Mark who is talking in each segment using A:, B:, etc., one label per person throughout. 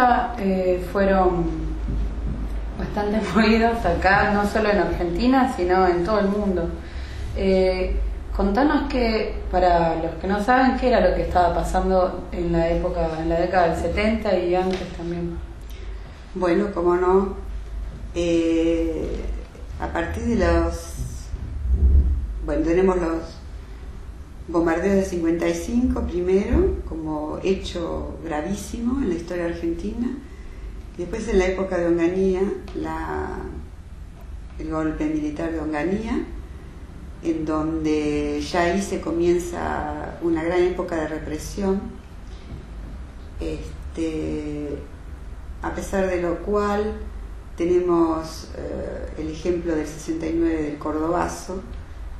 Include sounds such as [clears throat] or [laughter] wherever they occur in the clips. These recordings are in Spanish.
A: los 70 eh, fueron bastante [laughs] movidos acá, no solo en Argentina, sino en todo el mundo. Eh, contanos que, para los que no saben, qué era lo que estaba pasando en la época, en la década del 70 y antes también.
B: Bueno, como no, eh, a partir de los, bueno, tenemos los bombardeos de 55 primero, como hecho gravísimo en la historia argentina, después en la época de Onganía, el golpe militar de Onganía, en donde ya ahí se comienza una gran época de represión, este, a pesar de lo cual tenemos eh, el ejemplo del 69 del Cordobazo,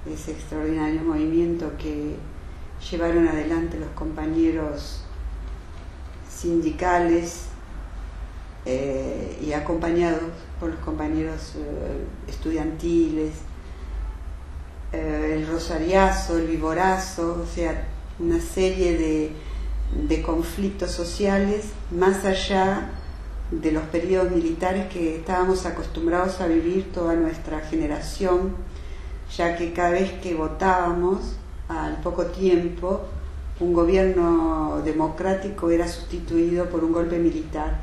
B: ese extraordinario movimiento que llevaron adelante los compañeros sindicales eh, y acompañados por los compañeros eh, estudiantiles, el rosariazo, el viborazo, o sea, una serie de, de conflictos sociales más allá de los periodos militares que estábamos acostumbrados a vivir toda nuestra generación, ya que cada vez que votábamos, al poco tiempo, un gobierno democrático era sustituido por un golpe militar.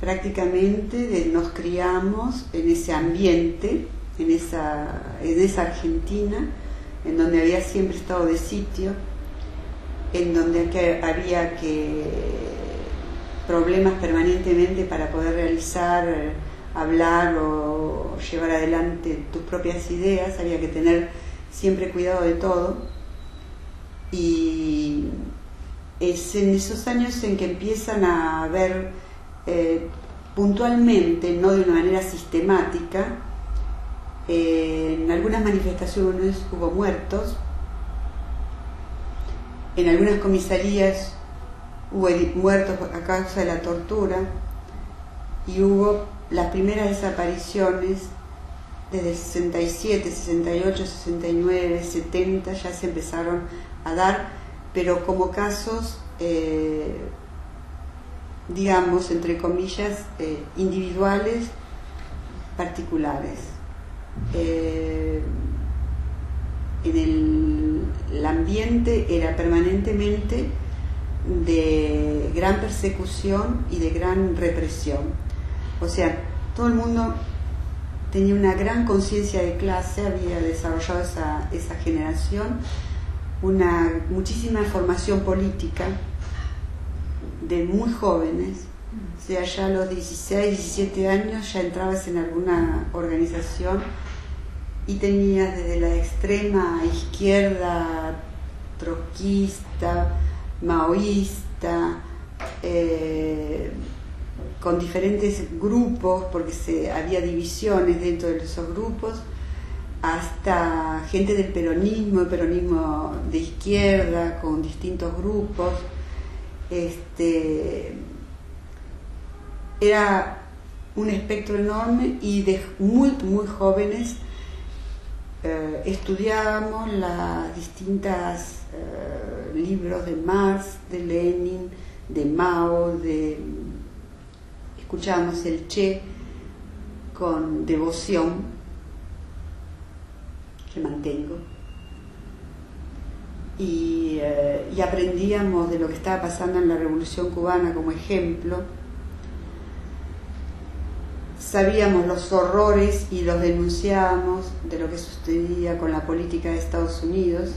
B: Prácticamente nos criamos en ese ambiente, en esa, en esa Argentina, en donde había siempre estado de sitio, en donde había que problemas permanentemente para poder realizar, eh, hablar o llevar adelante tus propias ideas, había que tener siempre cuidado de todo. Y es en esos años en que empiezan a ver eh, puntualmente, no de una manera sistemática, en algunas manifestaciones hubo muertos, en algunas comisarías hubo muertos a causa de la tortura y hubo las primeras desapariciones desde el 67, 68, 69, 70 ya se empezaron a dar, pero como casos, eh, digamos, entre comillas, eh, individuales, particulares. Eh, en el ambiente era permanentemente de gran persecución y de gran represión. O sea, todo el mundo tenía una gran conciencia de clase, había desarrollado esa, esa generación, una muchísima formación política de muy jóvenes, o sea, ya a los 16, 17 años ya entrabas en alguna organización y tenías desde la extrema izquierda troquista, maoísta, eh, con diferentes grupos, porque se, había divisiones dentro de esos grupos, hasta gente del peronismo, el peronismo de izquierda, con distintos grupos. Este, era un espectro enorme y de muy, muy jóvenes eh, estudiábamos las distintas eh, libros de Marx, de Lenin, de Mao, de escuchábamos el Che con devoción que mantengo. Y, eh, y aprendíamos de lo que estaba pasando en la Revolución Cubana como ejemplo. Sabíamos los horrores y los denunciábamos de lo que sucedía con la política de Estados Unidos.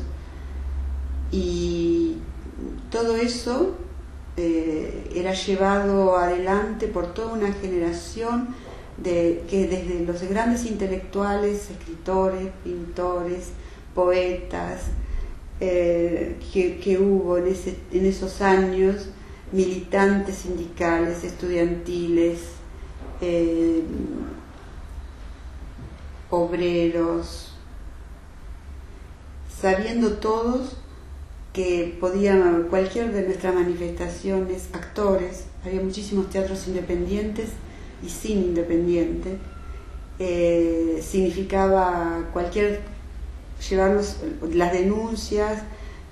B: Y todo eso eh, era llevado adelante por toda una generación de, que desde los grandes intelectuales, escritores, pintores, poetas, eh, que, hubo en, ese, en esos años, militantes sindicales, estudiantiles, eh, obreros, sabiendo todos que podían, cualquier de nuestras manifestaciones, actores, había muchísimos teatros independientes y sin independiente, eh, significaba cualquier, llevarnos las denuncias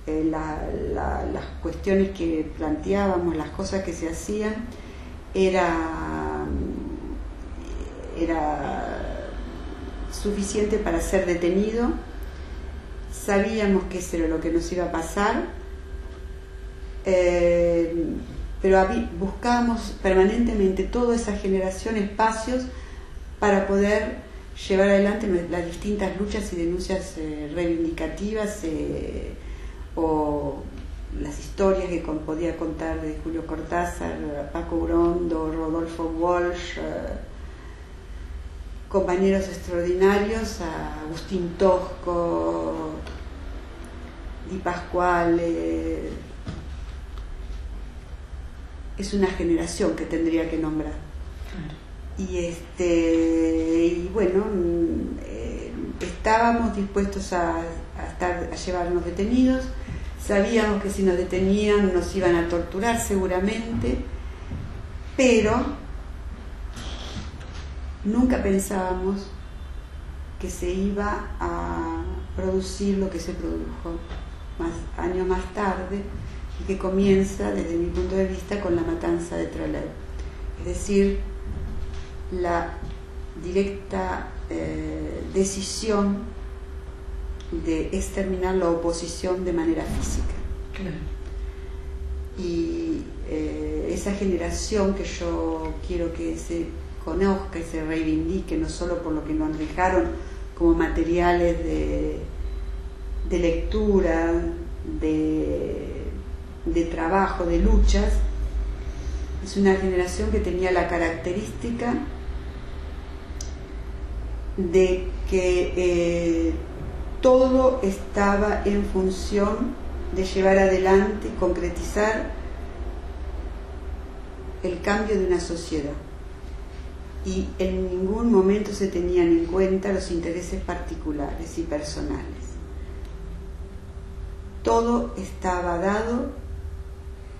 B: eh, las cuestiones que planteábamos, las cosas que se hacían, era, era suficiente para ser detenido. Sabíamos que eso era lo que nos iba a pasar, eh, pero buscábamos permanentemente toda esa generación espacios para poder llevar adelante las distintas luchas y denuncias eh, reivindicativas o las historias que podía contar de Julio Cortázar, Paco Urondo, Rodolfo Walsh, eh, compañeros extraordinarios, Agustín Tosco, Di Pascuale. Es una generación que tendría que nombrar. Y este y bueno, eh, estábamos dispuestos a, estar, a llevarnos detenidos Sabíamos que si nos detenían nos iban a torturar seguramente, pero nunca pensábamos que se iba a producir lo que se produjo más, años más tarde y que comienza desde mi punto de vista con la matanza de Trelew. Es decir, la directa eh, decisión de exterminar la oposición de manera física. Y eh, esa generación que yo quiero que se conozca y se reivindique, no solo por lo que nos dejaron como materiales de, de lectura, de, de trabajo, de luchas, es una generación que tenía la característica de que eh, todo estaba en función de llevar adelante, concretizar el cambio de una sociedad. Y en ningún momento se tenían en cuenta los intereses particulares y personales. Todo estaba dado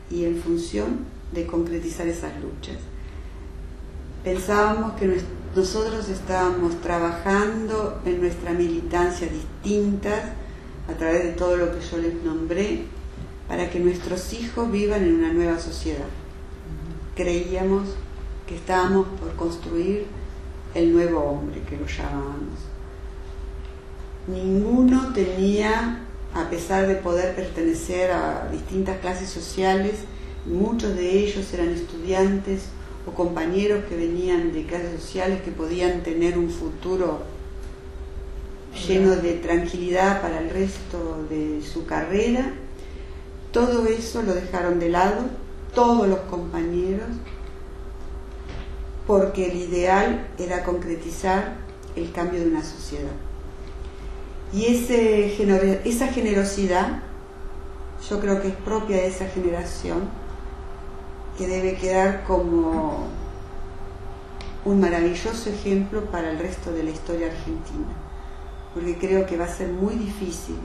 B: y en función de concretizar esas luchas. Pensábamos que nosotros estábamos trabajando en nuestra militancia distintas a través de todo lo que yo les nombré para que nuestros hijos vivan en una nueva sociedad. Creíamos que estábamos por construir el nuevo hombre que lo llamábamos. Ninguno tenía, a pesar de poder pertenecer a distintas clases sociales, muchos de ellos eran estudiantes o compañeros que venían de clases sociales que podían tener un futuro lleno de tranquilidad para el resto de su carrera. Todo eso lo dejaron de lado, todos los compañeros, porque el ideal era concretizar el cambio de una sociedad. Y esa generosidad, yo creo que es propia de esa generación, que debe quedar como un maravilloso ejemplo para el resto de la historia argentina, porque creo que va a ser muy difícil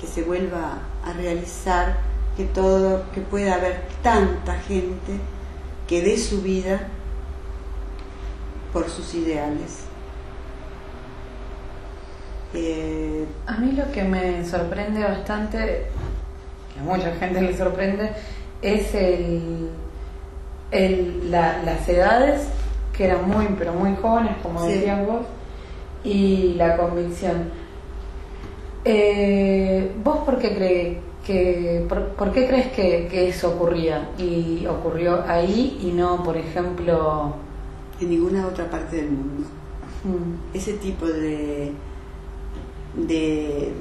B: que se vuelva a realizar que todo, que pueda haber tanta gente que dé su vida por sus ideales.
A: Eh, a mí lo que me sorprende bastante, que a mucha gente le sorprende, es el, el las edades, que eran muy, pero muy jóvenes, como decían vos, y la convicción. Eh, ¿Vos por qué crees que, por, qué crees que, eso ocurría? Y ocurrió ahí y no, por ejemplo...
B: En ninguna otra parte del mundo. Mm. Ese tipo de, de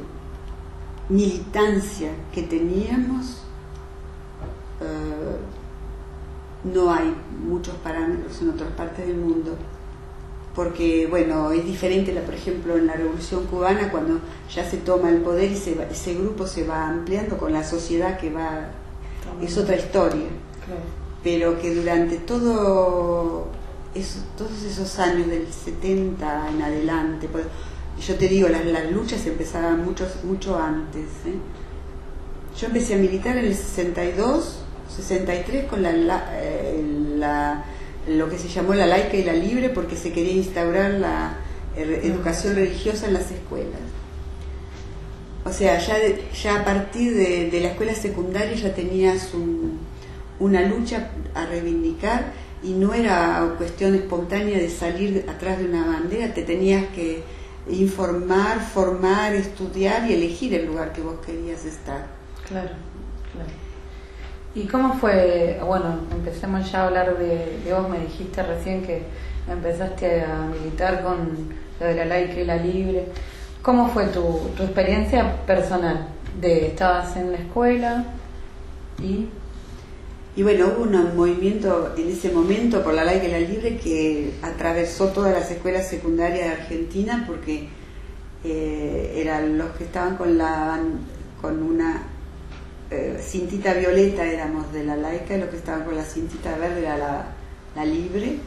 B: militancia que teníamos eh, no hay muchos parámetros en otras partes del mundo, porque bueno, es diferente, la, por ejemplo, en la Revolución Cubana, cuando ya se toma el poder y ese grupo se va ampliando con la sociedad que va, es otra historia, pero que durante todo todos esos años del 70 en adelante, pues, yo te digo, las, las luchas empezaban mucho, mucho antes. ¿eh? Yo empecé a militar en el 62 63 con eh, la, lo que se llamó la laica y la libre porque se quería instaurar la eh, educación religiosa en las escuelas. O sea, ya, ya a partir de, la escuela secundaria ya tenías una lucha a reivindicar y no era cuestión espontánea de salir atrás de una bandera, te tenías que informar, formar, estudiar y elegir el lugar que vos querías estar.
A: Claro, claro. ¿Y cómo fue? Bueno, empecemos ya a hablar de, vos, me dijiste recién que empezaste a militar con lo de la laica y la libre. ¿Cómo fue tu, tu experiencia personal? De, ¿Estabas en la escuela y
B: y bueno, hubo un movimiento en ese momento por la laica y la libre que atravesó todas las escuelas secundarias de Argentina porque eh, eran los que estaban con, la, con una eh, cintita violeta éramos de la laica y los que estaban con la cintita verde era la, libre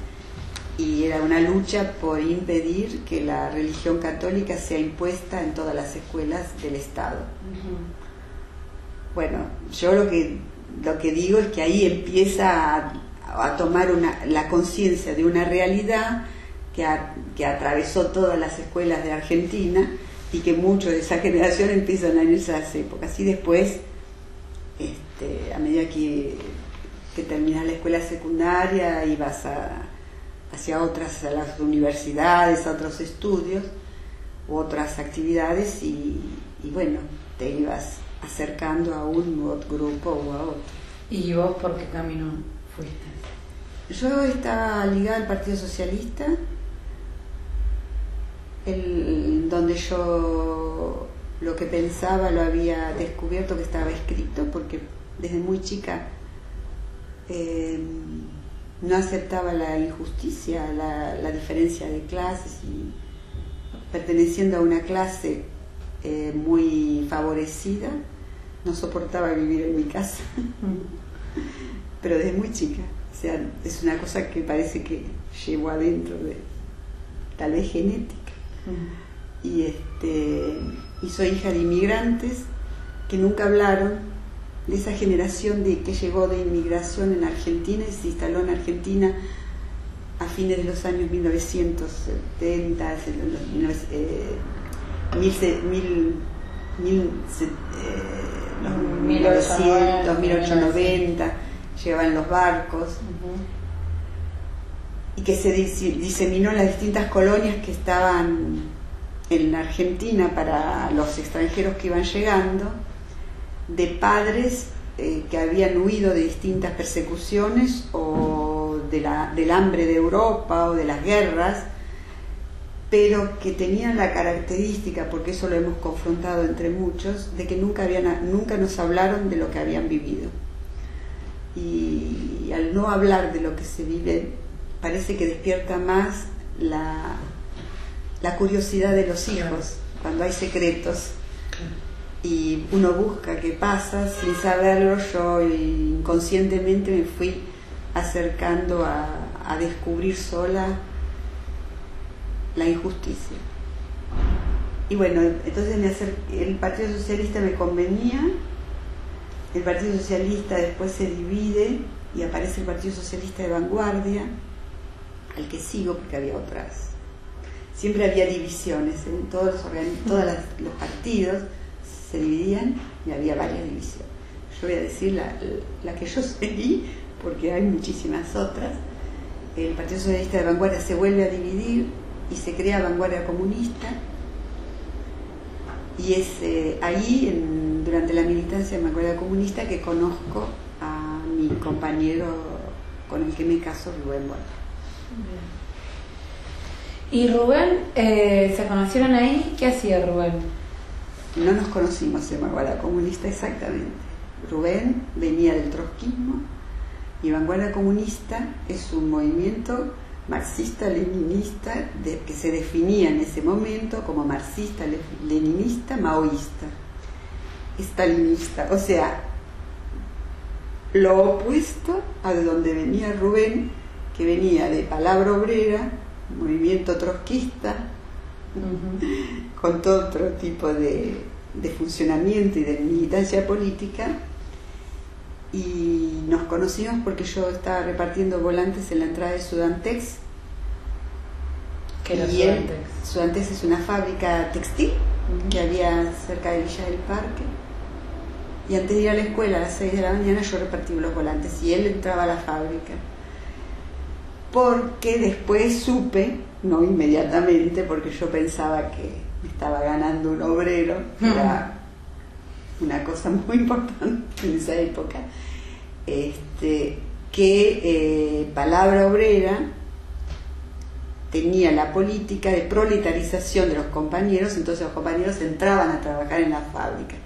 B: y era una lucha por impedir que la religión católica sea impuesta en todas las escuelas del Estado. Bueno, yo lo que lo que digo es que ahí empieza a, tomar una, la conciencia de una realidad que, atravesó todas las escuelas de Argentina y que muchos de esa [laughs] generación empiezan a esas épocas. Y después, este, a medida que, terminas la escuela secundaria y vas hacia otras, a las universidades, a otros estudios u otras actividades y bueno, te ibas acercando a un grupo o a otro.
A: ¿Y vos por qué camino fuiste?
B: Yo estaba ligada al Partido Socialista, el, donde yo lo que pensaba lo había descubierto que estaba escrito, porque desde muy chica eh, no aceptaba la injusticia, la, la, diferencia de clases y perteneciendo a una clase eh, muy favorecida, no soportaba vivir en mi casa, [laughs] pero desde muy chica. O sea, es una cosa que parece que llevo adentro de tal vez genética. Y este y soy hija de inmigrantes que nunca hablaron de esa generación de que llegó de inmigración en Argentina y se instaló en Argentina a fines de los años 1970, eh, 1900, 1890, llegaban los barcos. Y que se diseminó en las distintas colonias que estaban en la Argentina para los extranjeros que iban llegando, de padres eh, que habían huido de distintas persecuciones o de la, del hambre de Europa o de las guerras pero que tenían la característica, porque eso lo hemos confrontado entre muchos, de que nunca, habían, nunca nos hablaron de lo que habían vivido. Y al no hablar de lo que se vive, parece que despierta más la, la curiosidad de los hijos, cuando hay secretos. Y uno busca qué pasa sin saberlo, yo inconscientemente me fui acercando a, a descubrir sola la injusticia. Y bueno, entonces me el Partido Socialista me convenía, el Partido Socialista después se divide y aparece el Partido Socialista de Vanguardia, al que sigo porque había otras. Siempre había divisiones, en todos, los, todos los partidos se dividían y había varias divisiones. Yo voy a decir la, la que yo seguí, porque hay muchísimas otras. El Partido Socialista de Vanguardia se vuelve a dividir y se crea Vanguardia Comunista. Y es eh, ahí, en, durante la militancia de Vanguardia Comunista, que conozco a mi compañero con el que me caso, Rubén
A: ¿Y Rubén, eh, se conocieron ahí? ¿Qué hacía Rubén?
B: No nos conocimos en Vanguardia Comunista exactamente. Rubén venía del trotskismo y Vanguardia Comunista es un movimiento marxista-leninista que se definía en ese momento como marxista-leninista, maoísta, estalinista, o sea, lo opuesto a de donde venía Rubén, que venía de palabra obrera, movimiento trotskista, con todo otro tipo de, de funcionamiento y de militancia política, y nos conocimos porque yo estaba repartiendo volantes en la entrada de Sudantex.
A: ¿Qué era Sudantex?
B: Sudantex es una fábrica textil que había cerca de Villa del Parque. Y antes de ir a la escuela a las 6 de la mañana yo repartí los volantes y él entraba a la fábrica. Porque después supe, no inmediatamente, porque yo pensaba que me estaba ganando un obrero, era una cosa muy [laughs] importante en esa época, este, que eh, Palabra Obrera tenía la política de proletarización de los compañeros, entonces los compañeros entraban a trabajar en la fábrica.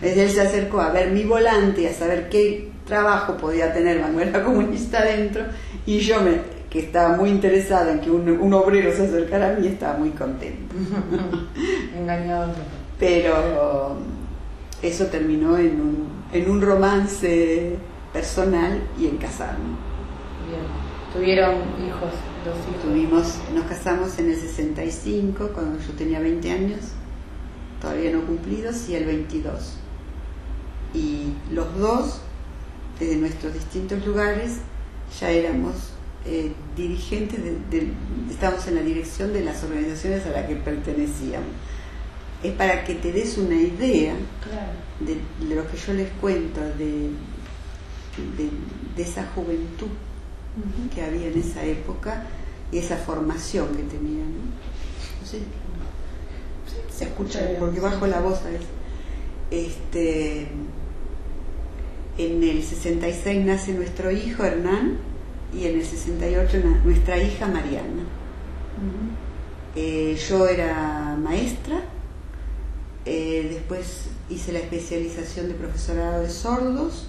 B: Desde él se acercó a ver mi volante, a saber qué trabajo podía tener Manuela [laughs] Comunista adentro, y yo, me, que estaba muy interesada en que un, obrero se acercara a mí, estaba muy contenta. [laughs]
A: Engañado.
B: Pero eso terminó en un, en un romance personal y en casarme.
A: Bien. ¿Tuvieron hijos? Dos hijos.
B: Tuvimos, nos casamos en el 65, cuando yo tenía 20 años, todavía no cumplidos, y el 22. Y los dos, desde nuestros distintos lugares, ya éramos eh, dirigentes, de, estábamos en la dirección de las organizaciones a las que pertenecíamos es para que te des una idea de, lo que yo les cuento, de, de, esa juventud que había en esa época y esa formación que tenían. ¿no? se escucha porque bajo la voz a veces. Este, en el 66 nace nuestro hijo Hernán y en el 68 nuestra hija Mariana. Eh, yo era maestra eh, después hice la especialización de profesorado de sordos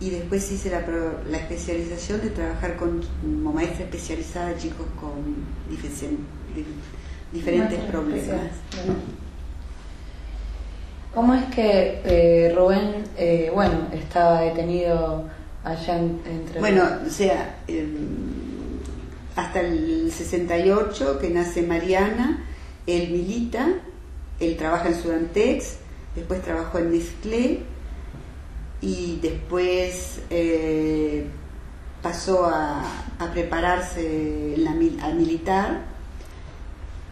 B: y después hice la, la especialización de trabajar con, como maestra especializada chicos con diferentes problemas.
A: ¿Cómo es que eh, Rubén, eh, bueno, estaba detenido allá entre...
B: Bueno, o sea, em, hasta el 68 que nace Mariana, él milita él trabaja en Sudantex, después trabajó en Nestlé y después eh, pasó a, prepararse al militar.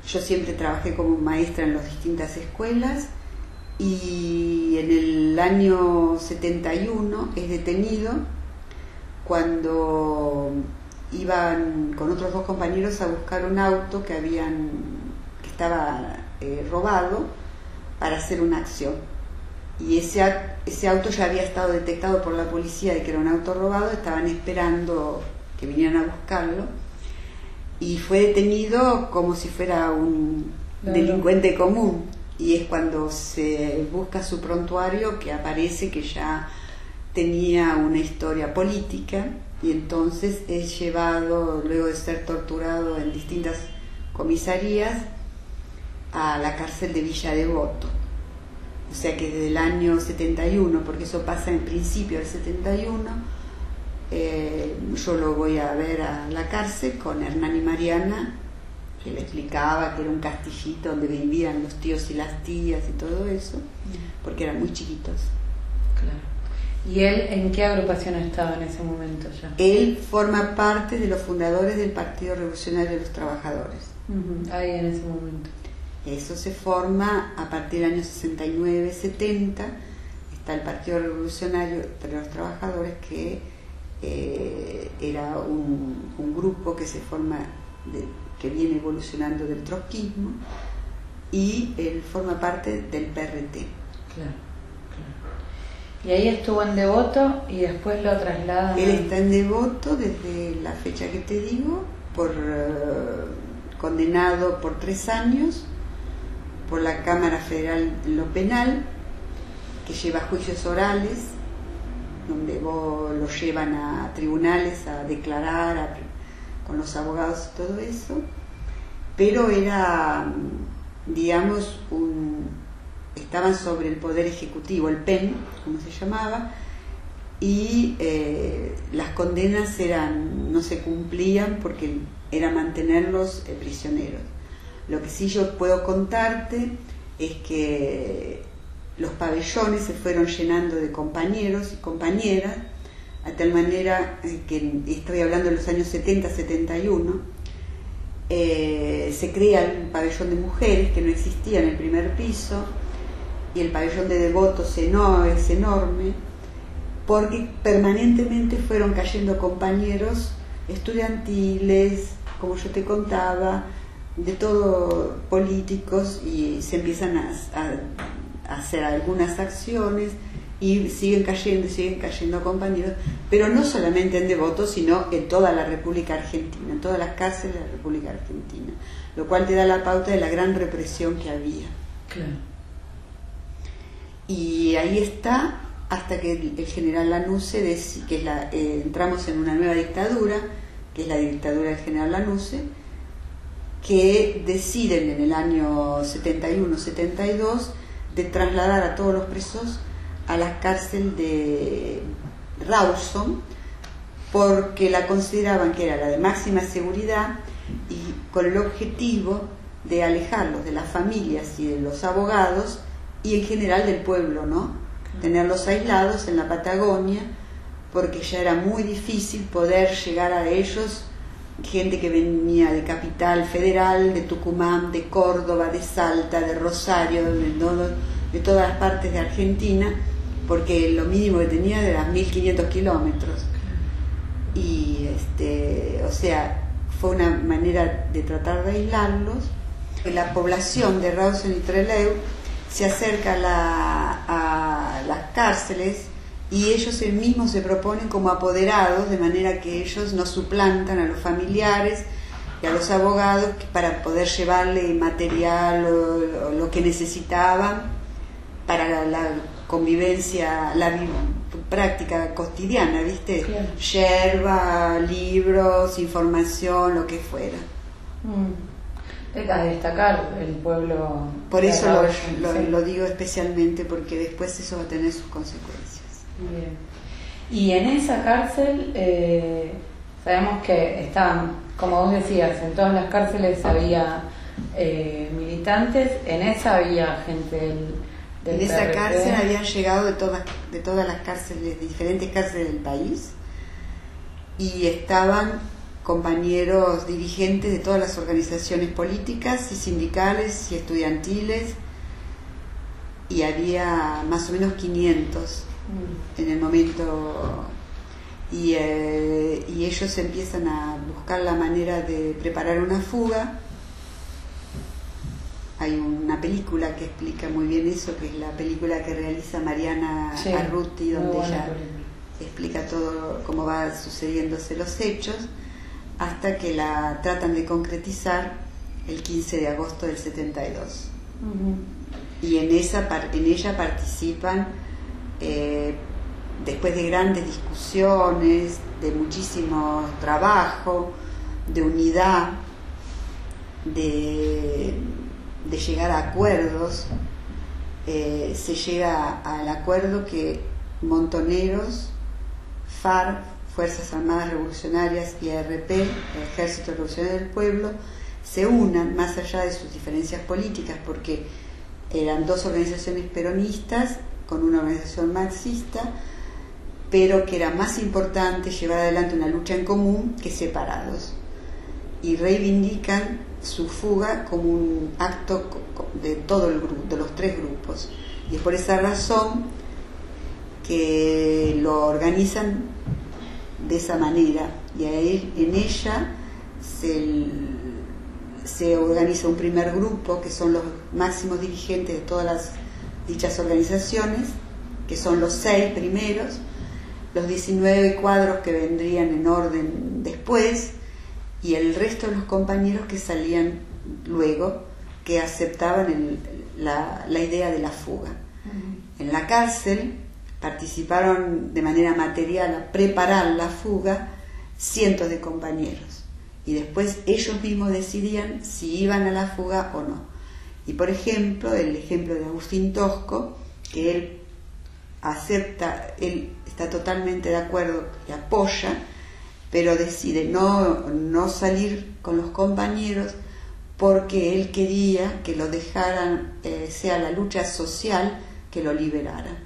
B: Yo siempre trabajé como maestra en las distintas escuelas y en el año 71 es detenido cuando iban con otros dos compañeros a buscar un auto que habían que estaba eh, robado para hacer una acción. Y ese, ese auto ya había estado detectado por la policía de que era un auto robado, estaban esperando que vinieran a buscarlo y fue detenido como si fuera un delincuente común. Y es cuando se busca su prontuario que aparece que ya tenía una historia política y entonces es llevado, luego de ser torturado en distintas comisarías, a la cárcel de Villa Devoto. O sea que desde el año 71, porque eso pasa en principio del 71, eh, yo lo voy a ver a la cárcel con Hernán y Mariana, que le explicaba que era un castillito donde vivían los tíos y las tías y todo eso, porque eran muy chiquitos.
A: Claro. ¿Y él en qué agrupación estaba en ese momento ya?
B: Él forma parte de los fundadores del Partido Revolucionario de los Trabajadores.
A: Ahí en ese momento.
B: Eso se forma a partir del año 69-70. Está el Partido Revolucionario de los Trabajadores, que eh, era un, grupo que se forma, que viene evolucionando del trotskismo, y él forma parte del PRT.
A: Claro, Y ahí estuvo en Devoto y después lo trasladan.
B: Él está en Devoto desde la fecha que te digo, por eh, condenado por tres años por la Cámara Federal en lo penal, que lleva juicios orales, donde vos lo llevan a tribunales a declarar con los abogados y todo eso, pero era, digamos, un, estaban sobre el Poder Ejecutivo, el PEN, como se llamaba, y eh, las condenas eran no se cumplían porque era mantenerlos eh, prisioneros. Lo que sí yo puedo contarte es que los pabellones se fueron llenando de compañeros y compañeras, a tal manera que estoy hablando de los años 70-71, eh, se crea un pabellón de mujeres que no existía en el primer piso y el pabellón de devotos es enorme porque permanentemente fueron cayendo compañeros estudiantiles, como yo te contaba, de todo políticos y se empiezan a, hacer algunas acciones y siguen cayendo, siguen cayendo compañeros, pero no solamente en Devotos, sino en toda la República Argentina, en todas las cárceles de la República Argentina, lo cual te da la pauta de la gran represión que había. Y ahí está hasta que el, general Lanuse, que la, eh, entramos en una nueva dictadura, que es la dictadura del general Lanuse, que deciden en el año 71-72 de trasladar a todos los presos a la cárcel de Rawson porque la consideraban que era la de máxima seguridad y con el objetivo de alejarlos de las familias y de los abogados y en general del pueblo, ¿no? Tenerlos aislados en la Patagonia porque ya era muy difícil poder llegar a ellos gente que venía de Capital Federal, de Tucumán, de Córdoba, de Salta, de Rosario, de, todas las partes de Argentina, porque lo mínimo que tenía era 1500 kilómetros. Y, este, o sea, fue una manera de tratar de aislarlos. La población de Rawson y Trelew se acerca a las cárceles y ellos mismos se proponen como apoderados, de manera que ellos no suplantan a los familiares y a los abogados para poder llevarle material o, lo que necesitaban para la, convivencia, la práctica cotidiana, ¿viste? Yerba, libros, información, lo que fuera.
A: Mm. A destacar el pueblo.
B: Por eso lo digo especialmente, porque después eso va a tener sus consecuencias.
A: Bien. Y en esa cárcel eh, sabemos que estaban, como vos decías, en todas las cárceles había eh, militantes, en esa había gente del...
B: en esa cárcel habían llegado de todas, de todas las cárceles, de diferentes cárceles del país, y estaban compañeros dirigentes de todas las organizaciones políticas y sindicales y estudiantiles, y había más o menos 500 en el momento y, eh, y, ellos empiezan a buscar la manera de preparar una fuga. Hay una película que explica muy bien eso, que es la película que realiza Mariana Arruti, donde ella explica todo cómo va sucediéndose los hechos, hasta que la tratan de concretizar el 15 de agosto del 72. Y en, esa, en ella participan eh, después de grandes discusiones, de muchísimo trabajo, de unidad, de, llegar a acuerdos, eh, se llega al acuerdo que Montoneros, FARC, Fuerzas Armadas Revolucionarias y ARP, Ejército Revolucionario del Pueblo, se unan más allá de sus diferencias políticas, porque eran dos organizaciones peronistas con una organización marxista, pero que era más importante llevar adelante una lucha en común que separados. Y reivindican su fuga como un acto de todo el grupo, de los tres grupos. Y es por esa razón que lo organizan de esa manera. Y en ella se, se organiza un primer grupo, que son los máximos dirigentes de todas las dichas organizaciones, que son los seis primeros, los 19 cuadros que vendrían en orden después y el resto de los compañeros que salían luego, que aceptaban la, idea de la fuga. En la cárcel participaron de manera material a preparar la fuga cientos de compañeros y después ellos mismos decidían si iban a la fuga o no. Y por ejemplo, el ejemplo de Agustín Tosco, que él acepta, él está totalmente de acuerdo y apoya, pero decide no, no salir con los compañeros porque él quería que lo dejaran, eh, sea la lucha social que lo liberara.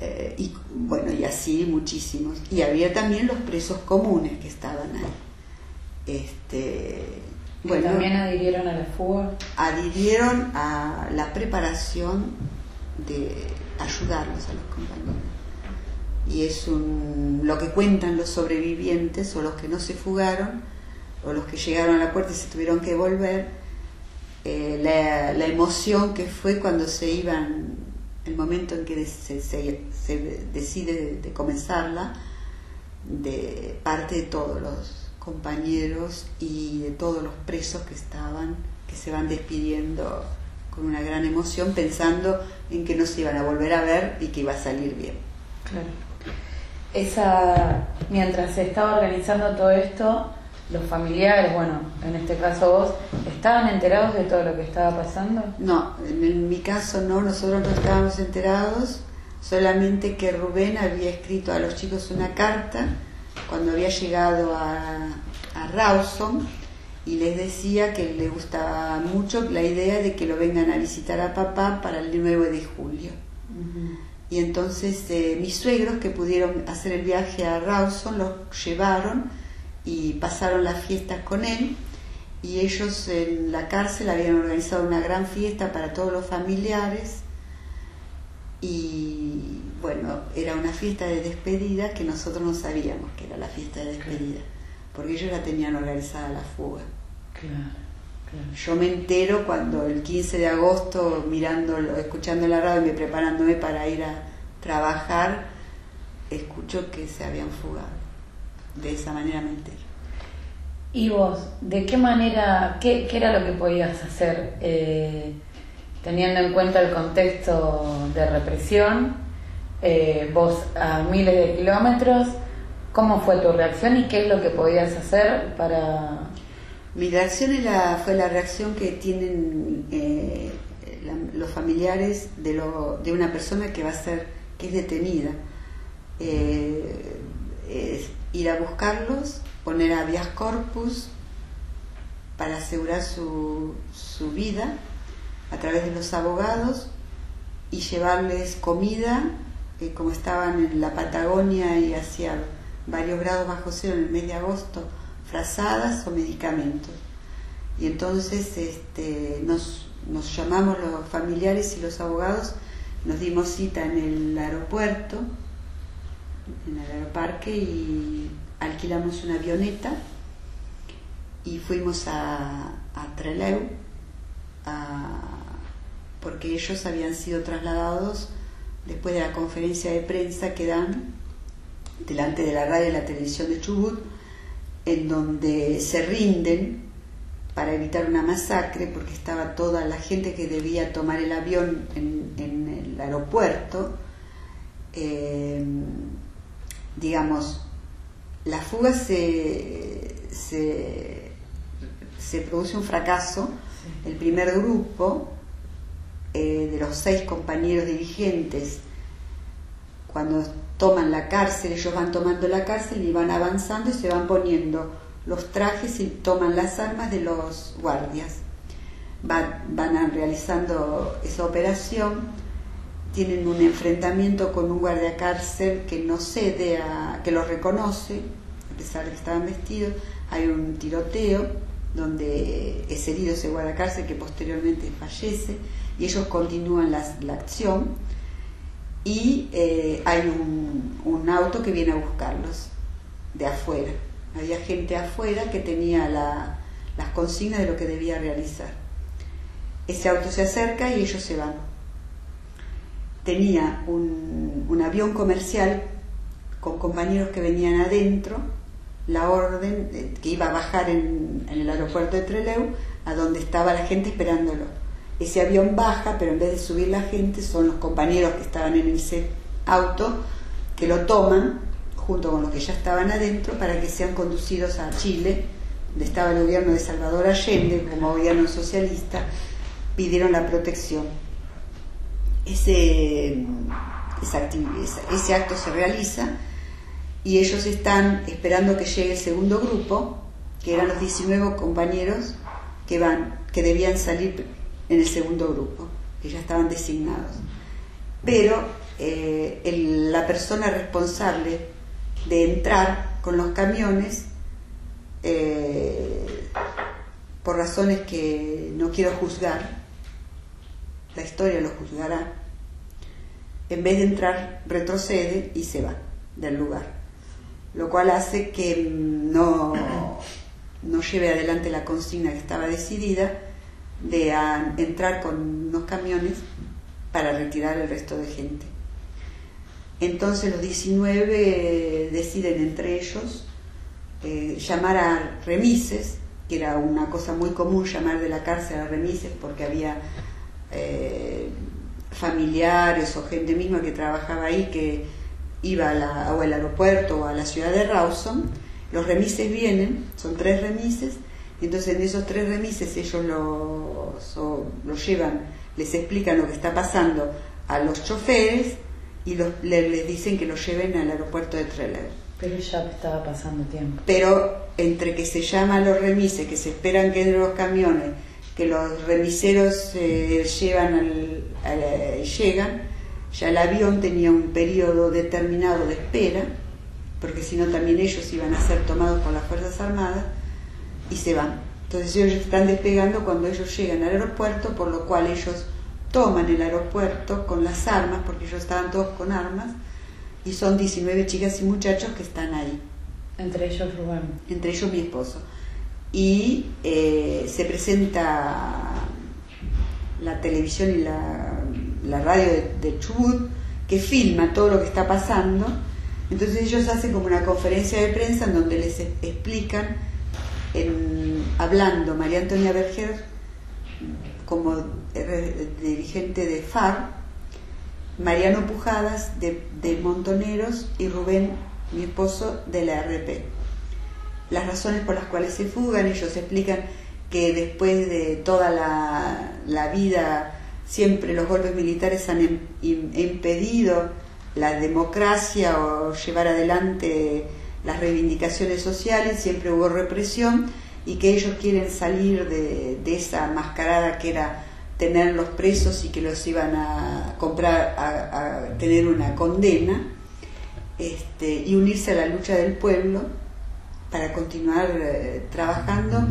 B: Eh, y bueno, y así muchísimos. Y había también los presos comunes que estaban ahí. Este,
A: bueno, también adhirieron a la fuga.
B: Adhirieron a la preparación de ayudarlos a los compañeros. Y es un, lo que cuentan los sobrevivientes o los que no se fugaron o los que llegaron a la puerta y se tuvieron que volver, eh, la, emoción que fue cuando se iban, el momento en que se, decide de comenzarla, de parte de todos los compañeros y de todos los presos que estaban, que se van despidiendo con una gran emoción, pensando en que no se iban a volver a ver y que iba a salir bien.
A: Claro. Esa, mientras se estaba organizando todo esto, los familiares, bueno, en este caso vos, ¿estaban enterados de todo lo que estaba pasando?
B: No, en mi caso no, nosotros no estábamos enterados, solamente que Rubén había escrito a los chicos una carta cuando había llegado a, a Rawson y les decía que le gustaba mucho la idea de que lo vengan a visitar a papá para el 9 de julio. Y entonces eh, mis suegros que pudieron hacer el viaje a Rawson los llevaron y pasaron las fiestas con él y ellos en la cárcel habían organizado una gran fiesta para todos los familiares y bueno, era una fiesta de despedida que nosotros no sabíamos que era la fiesta de despedida, porque ellos la tenían organizada la fuga. Yo me entero cuando el 15 de agosto, mirando, escuchando la radio y preparándome para ir a trabajar, escucho que se habían fugado. De esa manera me entero.
A: ¿Y vos, de qué manera, qué, qué era lo que podías hacer? Eh, teniendo en cuenta el contexto de represión, eh, vos a miles de kilómetros, ¿cómo fue tu reacción y qué es lo que podías hacer para...?
B: Mi reacción fue la reacción que tienen eh, los familiares de, una persona que va a ser, que es detenida. Eh, ir a buscarlos, poner a vías corpus para asegurar su vida a través de los abogados y llevarles comida, como estaban en la Patagonia y hacía varios grados bajo cero en el mes de agosto, frazadas o medicamentos. Y entonces este, nos, nos llamamos los familiares y los abogados, nos dimos cita en el aeropuerto, en el aeroparque y alquilamos una avioneta y fuimos a, a Trelew a porque ellos habían sido trasladados después de la conferencia de prensa que dan delante de la radio y la televisión de Chubut, en donde se rinden para evitar una masacre, porque estaba toda la gente que debía tomar el avión en, el aeropuerto. Eh, digamos, la fuga se, se, se produce un fracaso. El primer grupo, eh, de los seis compañeros dirigentes, cuando toman la cárcel, ellos van tomando la cárcel y van avanzando y se van poniendo los trajes y toman las armas de los guardias. Van, van realizando esa operación, tienen un enfrentamiento con un guardia cárcel que no cede a, que los reconoce, a pesar de que estaban vestidos, hay un tiroteo donde es herido ese guardia cárcel que posteriormente fallece y ellos continúan la, acción y eh, hay un, auto que viene a buscarlos de afuera. Había gente afuera que tenía las consignas de lo que debía realizar. Ese auto se acerca y ellos se van. Tenía un, avión comercial con compañeros que venían adentro, la orden que iba a bajar en, en el aeropuerto de Trelew, a donde estaba la gente esperándolo ese avión baja, pero en vez de subir la gente son los compañeros que estaban en ese auto que lo toman junto con los que ya estaban adentro para que sean conducidos a Chile, donde estaba el gobierno de Salvador Allende como gobierno socialista, pidieron la protección. Ese, ese acto se realiza y ellos están esperando que llegue el segundo grupo, que eran los 19 compañeros que van, que debían salir en el segundo grupo, que ya estaban designados. Pero eh, la persona responsable de entrar con los camiones eh, por razones que no quiero juzgar, la historia lo juzgará, en vez de entrar retrocede y se va del lugar, lo cual hace que no, no lleve adelante la consigna que estaba decidida de entrar con unos camiones para retirar el resto de gente. Entonces los 19 deciden entre ellos eh, llamar a remises, que era una cosa muy común llamar de la cárcel a remises porque había eh, familiares o gente misma que trabajaba ahí que iba a la, o al aeropuerto o a la ciudad de Rawson. Los remises vienen, son tres remises, entonces en esos tres remises ellos los, llevan, les explican lo que está pasando a los choferes y los, les, dicen que los lleven al aeropuerto de Trelew.
A: Pero ya estaba pasando tiempo.
B: Pero entre que se llaman los remises, que se esperan que entren los camiones, que los remiseros eh, llevan al, llegan, ya el avión tenía un periodo determinado de espera, porque si no también ellos iban a ser tomados por las Fuerzas Armadas, y se van. Entonces ellos están despegando cuando ellos llegan al aeropuerto, por lo cual ellos toman el aeropuerto con las armas, porque ellos estaban todos con armas, y son 19 chicas y muchachos que están ahí.
A: Entre ellos Rubén.
B: Entre ellos mi esposo. Y eh, se presenta la televisión y la, radio de, de Chubut, que filma todo lo que está pasando. Entonces ellos hacen como una conferencia de prensa en donde les explican hablando María Antonia Berger como dirigente de FAR, Mariano Pujadas de, Montoneros y Rubén, mi esposo, de la RP. Las razones por las cuales se fugan, ellos explican que después de toda la, vida siempre los golpes militares han em, impedido la democracia o llevar adelante las reivindicaciones sociales, siempre hubo represión y que ellos quieren salir de, esa mascarada que era tenerlos presos y que los iban a comprar, a, tener una condena, este, y unirse a la lucha del pueblo para continuar eh, trabajando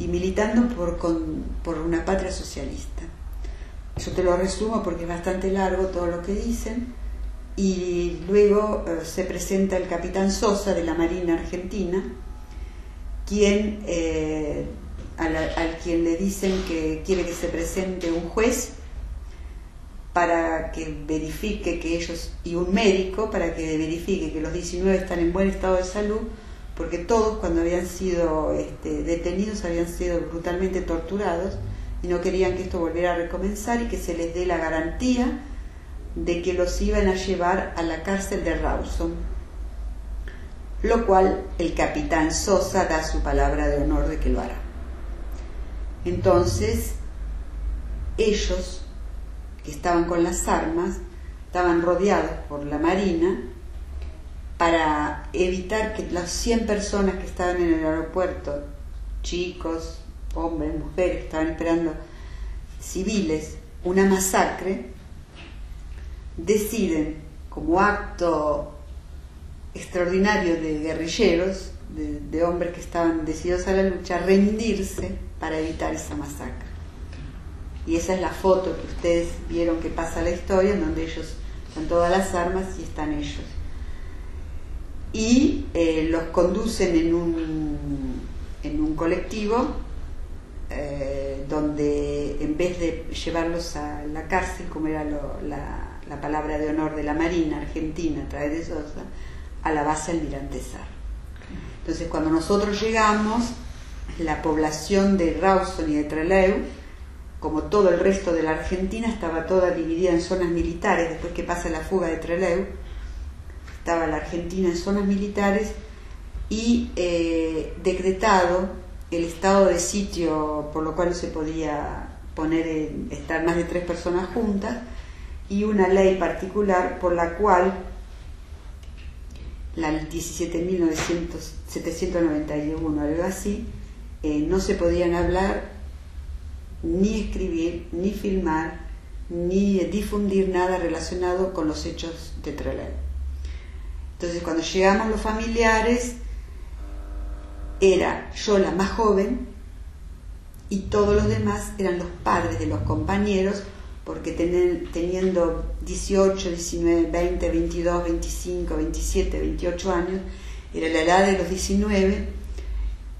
B: y militando por, por una patria socialista. Yo te lo resumo porque es bastante largo todo lo que dicen y luego eh, se presenta el capitán Sosa de la Marina Argentina, quien, eh, al, quien le dicen que quiere que se presente un juez para que verifique que ellos, y un médico para que verifique que los 19 están en buen estado de salud, porque todos cuando habían sido este, detenidos habían sido brutalmente torturados y no querían que esto volviera a recomenzar y que se les dé la garantía de que los iban a llevar a la cárcel de Rawson, lo cual el capitán Sosa da su palabra de honor de que lo hará. Entonces, ellos, que estaban con las armas, estaban rodeados por la marina para evitar que las 100 personas que estaban en el aeropuerto, chicos, hombres, mujeres, estaban esperando civiles, una masacre, deciden, como acto extraordinario de guerrilleros, de, hombres que estaban decididos a la lucha, rendirse para evitar esa masacre. Y esa es la foto que ustedes vieron que pasa la historia, en donde ellos están todas las armas y están ellos. Y eh, los conducen en un, en un colectivo eh, donde en vez de llevarlos a la cárcel, como era la, la palabra de honor de la Marina Argentina a través de Sosa, a la base Almirante Sar. Entonces, cuando nosotros llegamos, la población de Rawson y de Trelew, como todo el resto de la Argentina, estaba toda dividida en zonas militares. Después que pasa la fuga de Trelew, estaba la Argentina en zonas militares y eh, decretado el estado de sitio por lo cual se podía poner estar más de tres personas juntas y una ley particular por la cual la 17.791, algo así, eh, no se podían hablar, ni escribir, ni filmar, ni difundir nada relacionado con los hechos de Trelew. Entonces, cuando llegamos los familiares, era yo la más joven y todos los demás eran los padres de los compañeros, porque teniendo 18, 19, 20, 22, 25, 27, 28 años, era la edad de los 19,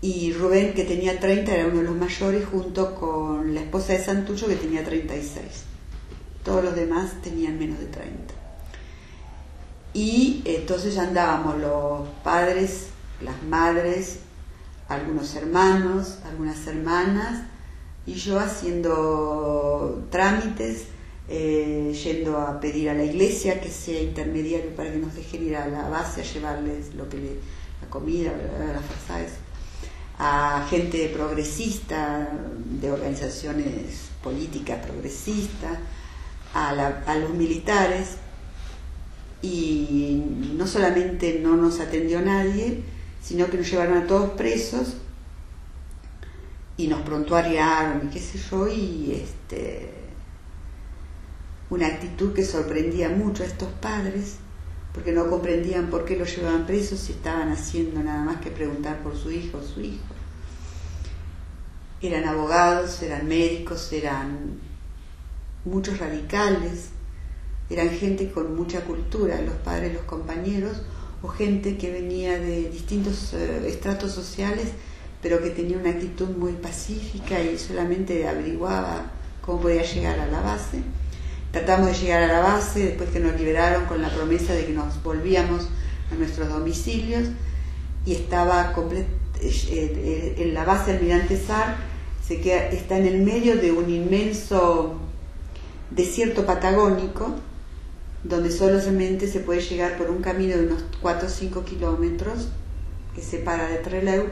B: y Rubén, que tenía 30, era uno de los mayores, junto con la esposa de Santucho, que tenía 36. Todos los demás tenían menos de 30. Y entonces andábamos los padres, las madres, algunos hermanos, algunas hermanas, y yo haciendo trámites, eh, yendo a pedir a la iglesia que sea intermediario para que nos dejen ir a la base a llevarles lo que le, la comida, las a gente progresista, de organizaciones políticas progresistas, a, a los militares, y no solamente no nos atendió nadie, sino que nos llevaron a todos presos y nos prontuariaron y qué sé yo, y este, una actitud que sorprendía mucho a estos padres, porque no comprendían por qué los llevaban presos si estaban haciendo nada más que preguntar por su hijo o su hijo. Eran abogados, eran médicos, eran muchos radicales, eran gente con mucha cultura, los padres, los compañeros, o gente que venía de distintos eh, estratos sociales, pero que tenía una actitud muy pacífica y solamente averiguaba cómo podía llegar a la base. Tratamos de llegar a la base después que nos liberaron con la promesa de que nos volvíamos a nuestros domicilios y estaba eh, en la base Almirante Sar se queda, está en el medio de un inmenso desierto patagónico donde solamente se puede llegar por un camino de unos 4 o 5 kilómetros que separa de Trelew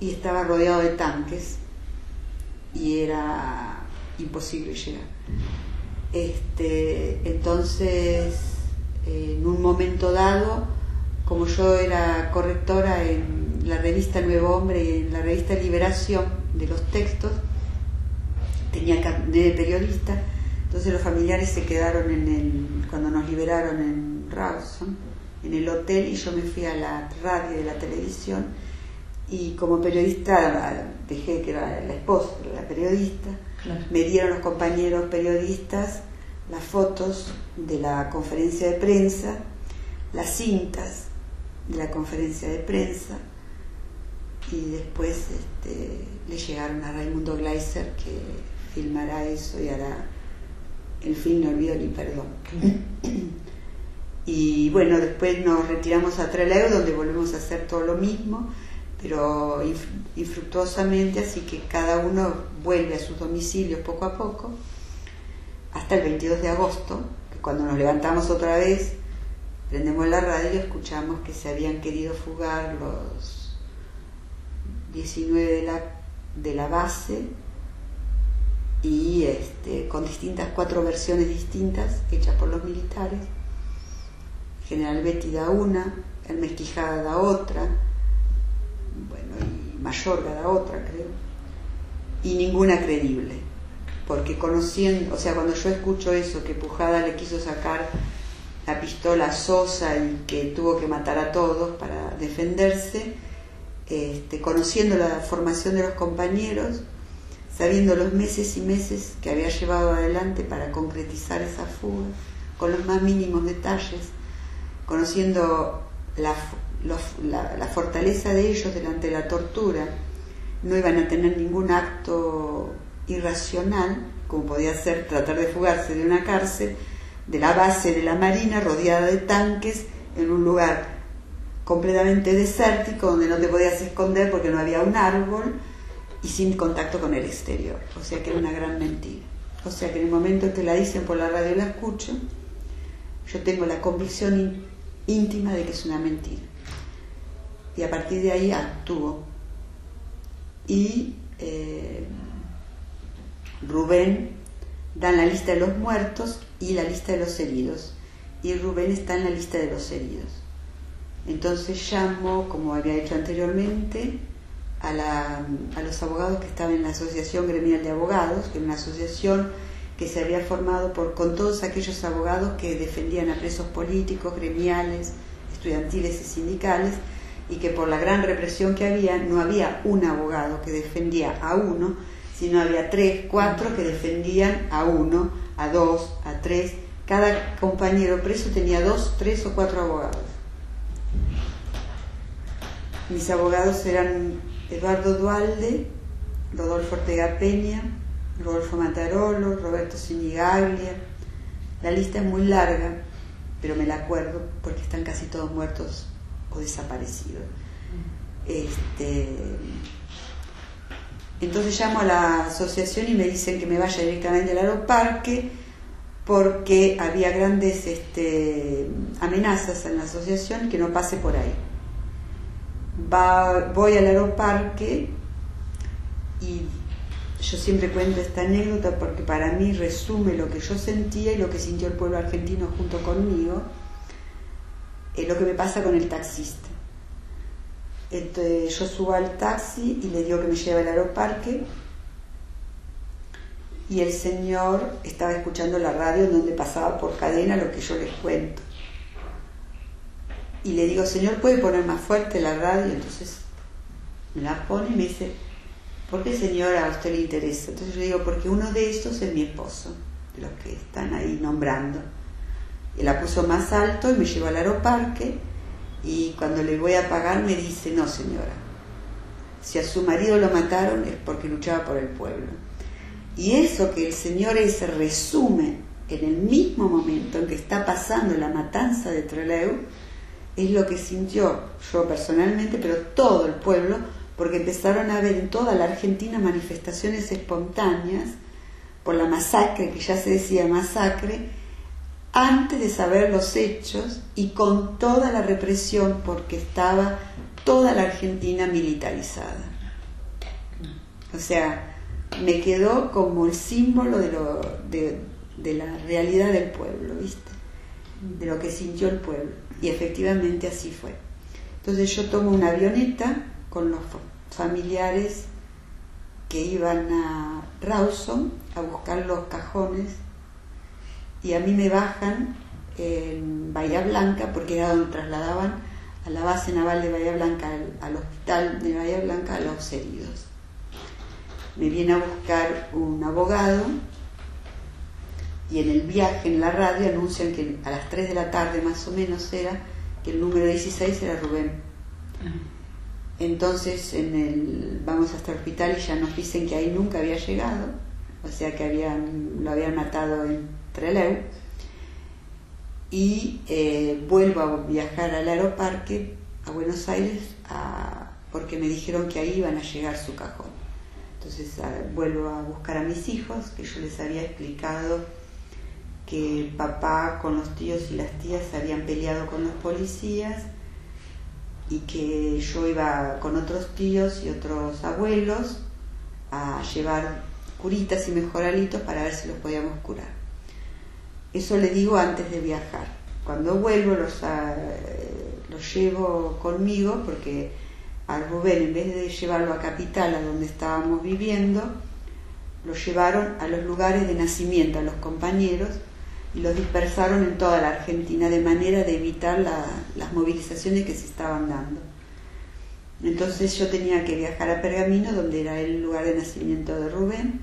B: y estaba rodeado de tanques y era imposible llegar. Este, entonces, en un momento dado, como yo era correctora en la revista Nuevo Hombre y en la revista Liberación de los textos, tenía carnet de periodista, entonces los familiares se quedaron en el, cuando nos liberaron en Rawson, en el hotel, y yo me fui a la radio y a la televisión, y como periodista dejé que era la esposa, la periodista, me dieron los compañeros periodistas las fotos de la conferencia de prensa, las cintas de la conferencia de prensa, y después este, le llegaron a Raimundo Gleiser que filmará eso y hará el fin no olvido ni perdón. Y bueno, después nos retiramos a Trelew, donde volvemos a hacer todo lo mismo, pero infructuosamente, así que cada uno vuelve a sus domicilios poco a poco, hasta el 22 de agosto, que cuando nos levantamos otra vez, prendemos la radio y escuchamos que se habían querido fugar los 19 de la, de la base y este, con distintas cuatro versiones distintas hechas por los militares. General Betty da una, el Mezquijada da otra, bueno, y Mayorga da otra, creo, y ninguna creíble, porque conociendo, o sea, cuando yo escucho eso, que Pujada le quiso sacar la pistola a Sosa y que tuvo que matar a todos para defenderse, este, conociendo la formación de los compañeros, sabiendo los meses y meses que había llevado adelante para concretizar esa fuga, con los más mínimos detalles, conociendo la, la, fortaleza de ellos delante de la tortura, no iban a tener ningún acto irracional, como podía ser tratar de fugarse de una cárcel, de la base de la Marina, rodeada de tanques, en un lugar completamente desértico, donde no te podías esconder porque no había un árbol, y sin contacto con el exterior. O sea que era una gran mentira. O sea que en el momento que la dicen por la radio y la escucho, yo tengo la convicción íntima de que es una mentira. Y a partir de ahí actúo. Y eh, Rubén da la lista de los muertos y la lista de los heridos. Y Rubén está en la lista de los heridos. Entonces llamo, como había hecho anteriormente, a, los abogados que estaban en la Asociación Gremial de Abogados, que es una asociación que se había formado por, con todos aquellos abogados que defendían a presos políticos, gremiales, estudiantiles y sindicales, y que por la gran represión que había no había un abogado que defendía a uno, sino había tres, cuatro que defendían a uno, a dos, a tres. Cada compañero preso tenía dos, tres o cuatro abogados. Mis abogados eran Eduardo Dualde, Rodolfo Ortega Peña, Rodolfo Matarolo, Roberto Sinigaglia. La lista es muy larga, pero me la acuerdo porque están casi todos muertos o desaparecidos. Este, entonces llamo a la asociación y me dicen que me vaya directamente al aeroparque porque había grandes este, amenazas en la asociación que no pase por ahí. Va, voy al aeroparque y yo siempre cuento esta anécdota porque para mí resume lo que yo sentía y lo que sintió el pueblo argentino junto conmigo, es lo que me pasa con el taxista. Entonces, yo subo al taxi y le digo que me lleve al aeroparque y el señor estaba escuchando la radio en donde pasaba por cadena lo que yo les cuento. Y le digo, señor, ¿puede poner más fuerte la radio? Entonces me la pone y me dice, ¿por qué señora a usted le interesa? Entonces yo digo, porque uno de estos es mi esposo, de los que están ahí nombrando. La puso más alto y me llevó al aeroparque y cuando le voy a pagar me dice, no señora, si a su marido lo mataron es porque luchaba por el pueblo. Y eso que el Señor ese resume en el mismo momento en que está pasando la matanza de Trelew, es lo que sintió yo personalmente, pero todo el pueblo, porque empezaron a ver en toda la Argentina manifestaciones espontáneas por la masacre, que ya se decía masacre, antes de saber los hechos y con toda la represión porque estaba toda la Argentina militarizada. O sea, me quedó como el símbolo de, lo, de, la realidad del pueblo, ¿viste? De lo que sintió el pueblo. Y efectivamente así fue. Entonces yo tomo una avioneta con los familiares que iban a Rawson a buscar los cajones y a mí me bajan en Bahía Blanca porque era donde trasladaban a la base naval de Bahía Blanca, al, al hospital de Bahía Blanca, a los heridos. Me viene a buscar un abogado y en el viaje en la radio anuncian que a las 3 de la tarde más o menos era que el número 16 era Rubén. Entonces en el, vamos hasta el hospital y ya nos dicen que ahí nunca había llegado, o sea que habían, lo habían matado en Trelew. Y eh, vuelvo a viajar al aeroparque a Buenos Aires porque me dijeron que ahí iban a llegar su cajón. Entonces vuelvo a buscar a mis hijos, que yo les había explicado que papá con los tíos y las tías habían peleado con los policías y que yo iba con otros tíos y otros abuelos a llevar curitas y mejoralitos para ver si los podíamos curar. Eso le digo antes de viajar. Cuando vuelvo los, a, los llevo conmigo porque a Rubén, en vez de llevarlo a Capital, a donde estábamos viviendo, lo llevaron a los lugares de nacimiento, a los compañeros, y los dispersaron en toda la Argentina de manera de evitar la, las movilizaciones que se estaban dando. Entonces yo tenía que viajar a Pergamino, donde era el lugar de nacimiento de Rubén,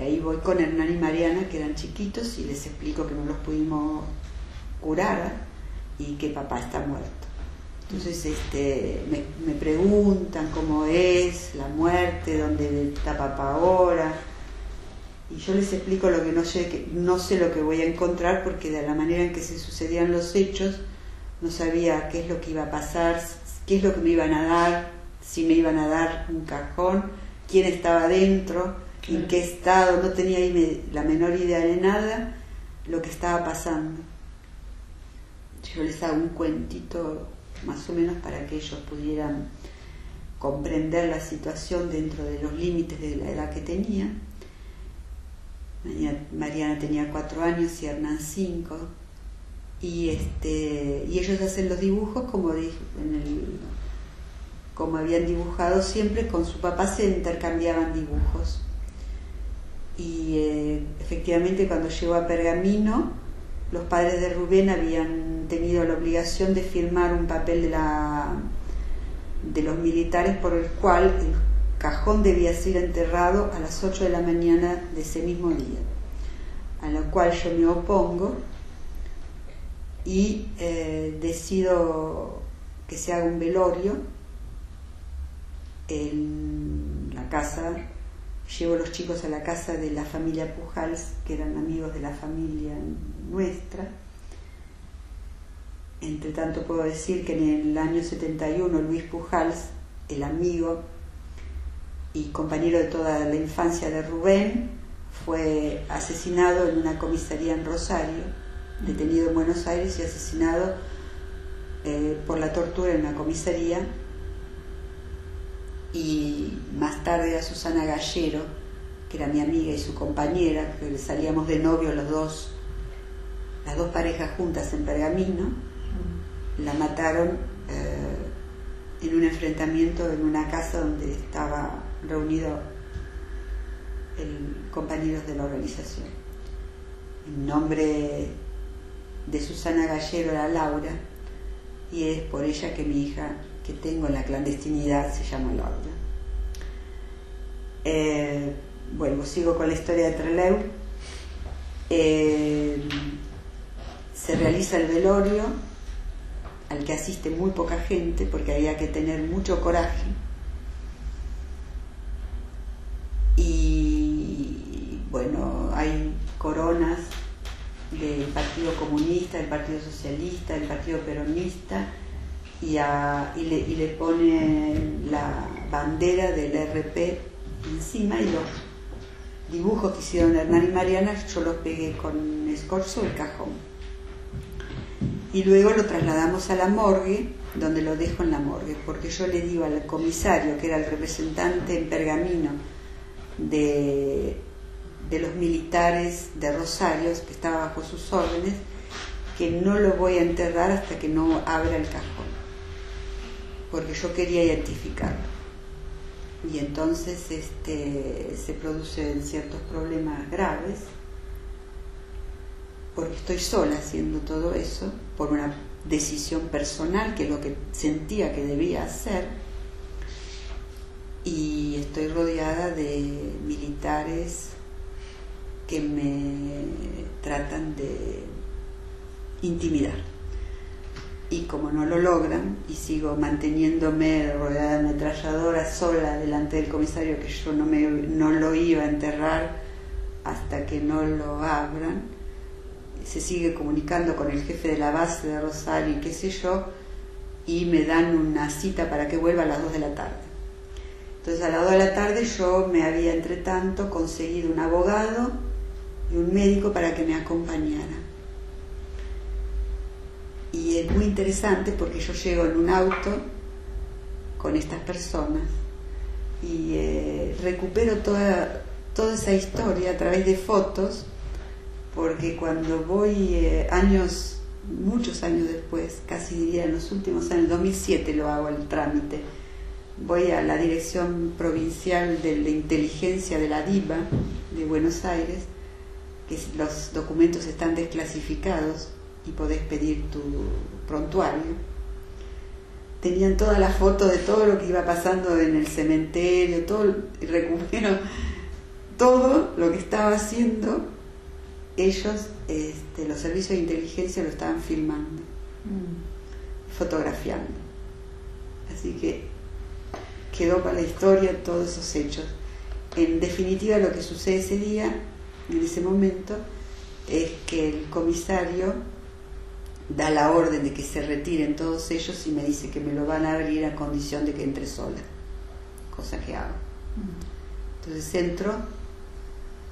B: y ahí voy con Hernán y Mariana, que eran chiquitos, y les explico que no los pudimos curar y que papá está muerto. Entonces este, me, me preguntan cómo es la muerte, dónde está papá ahora y yo les explico lo que no sé, que no sé lo que voy a encontrar porque de la manera en que se sucedían los hechos no sabía qué es lo que iba a pasar, qué es lo que me iban a dar, si me iban a dar un cajón, quién estaba dentro, en qué estado, no tenía la menor idea de nada lo que estaba pasando. Yo les hago un cuentito más o menos para que ellos pudieran comprender la situación dentro de los límites de la edad que tenían Mariana tenía cuatro años y Hernán cinco. Y, este, ellos hacen los dibujos como, en el, como habían dibujado siempre, con su papá se intercambiaban dibujos. Y eh, efectivamente cuando llegó a Pergamino, los padres de Rubén habían tenido la obligación de firmar un papel de la, de los militares por el cual el cajón debía ser enterrado a las 8 de la mañana de ese mismo día, a lo cual yo me opongo y eh, decido que se haga un velorio en la casa, llevo los chicos a la casa de la familia Pujals, que eran amigos de la familia nuestra. Entre tanto puedo decir que en el año 71 Luis Pujals, el amigo y compañero de toda la infancia de Rubén, fue asesinado en una comisaría en Rosario, detenido en Buenos Aires y asesinado eh, por la tortura en una comisaría y más tarde a Susana Gallero, que era mi amiga y su compañera, que salíamos de novio los dos, las dos parejas juntas en Pergamino, la mataron eh, en un enfrentamiento en una casa donde estaba reunido el compañeros de la organización. El nombre de Susana Gallero era Laura y es por ella que mi hija que tengo en la clandestinidad se llama Laura. Eh, bueno, sigo con la historia de Treleu. Eh, se realiza el velorio al que asiste muy poca gente porque había que tener mucho coraje. Y bueno, hay coronas del Partido Comunista, del Partido Socialista, del Partido Peronista y, le, le, pone la bandera del RP encima y los dibujos que hicieron Hernán y Mariana yo los pegué con escorzo el cajón. Y luego lo trasladamos a la morgue, donde lo dejo en la morgue, porque yo le digo al comisario, que era el representante en pergamino de, los militares de Rosario, que estaba bajo sus órdenes, que no lo voy a enterrar hasta que no abra el cajón porque yo quería identificarlo. Y entonces este, se producen ciertos problemas graves, porque estoy sola haciendo todo eso, por una decisión personal, que es lo que sentía que debía hacer, y estoy rodeada de militares que me tratan de intimidar y como no lo logran y sigo manteniéndome rodeada de ametralladora sola delante del comisario que yo no, me, no lo iba a enterrar hasta que no lo abran, se sigue comunicando con el jefe de la base de Rosario y qué sé yo, y me dan una cita para que vuelva a las 2 de la tarde. Entonces a las 2 de la tarde yo me había entre tanto conseguido un abogado y un médico para que me acompañara y es muy interesante porque yo llego en un auto con estas personas y eh, recupero toda, toda esa historia a través de fotos, porque cuando voy eh, años, muchos años después, casi diría en los últimos años, 2007 lo hago el trámite, voy a la Dirección Provincial de la Inteligencia de la DIVA de Buenos Aires, que los documentos están desclasificados y podés pedir tu prontuario. Tenían toda la foto de todo lo que iba pasando en el cementerio, todo, y recupero todo lo que estaba haciendo. Ellos, este, los servicios de inteligencia, lo estaban filmando, mm. fotografiando. Así que quedó para la historia todos esos hechos. En definitiva, lo que sucede ese día, en ese momento, es que el comisario da la orden de que se retiren todos ellos y me dice que me lo van a abrir a condición de que entre sola, cosa que hago. Entonces entro,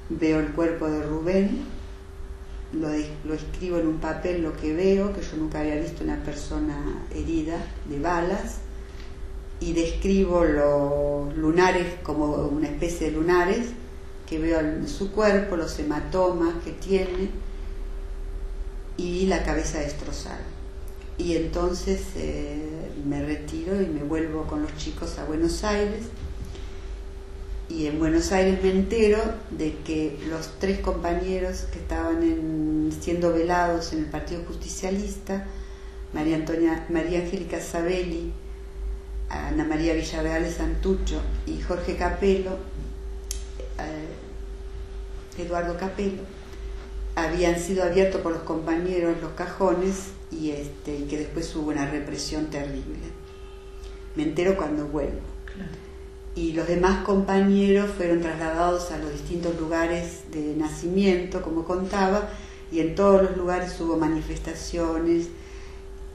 B: veo el cuerpo de Rubén, lo, lo, escribo en un papel lo que veo, que yo nunca había visto una persona herida de balas, y describo los lunares como una especie de lunares que veo en su cuerpo, los hematomas que tiene, y la cabeza destrozada. Y entonces eh, me retiro y me vuelvo con los chicos a Buenos Aires. Y en Buenos Aires me entero de que los tres compañeros que estaban siendo velados en el Partido Justicialista, María, Antonia, María Angélica Sabelli, Ana María Villarreal Santucho y Jorge Capelo, eh, Eduardo Capelo, habían sido abiertos por los compañeros los cajones y este, que después hubo una represión terrible. Me entero cuando vuelvo. Y los demás compañeros fueron trasladados a los distintos lugares de nacimiento, como contaba, y en todos los lugares hubo manifestaciones,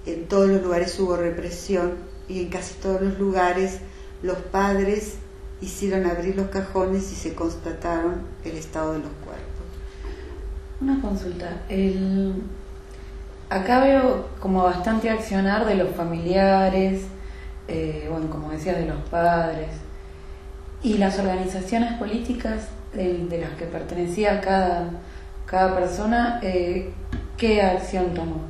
B: en todos los lugares hubo represión y en casi todos los lugares los padres hicieron abrir los cajones y se constataron el estado de los cuerpos.
A: Una consulta. El... Acá veo como bastante accionar de los familiares, eh, bueno, como decías, de los padres. Y las organizaciones políticas de, las que pertenecía cada, cada persona, eh, ¿qué acción tomó?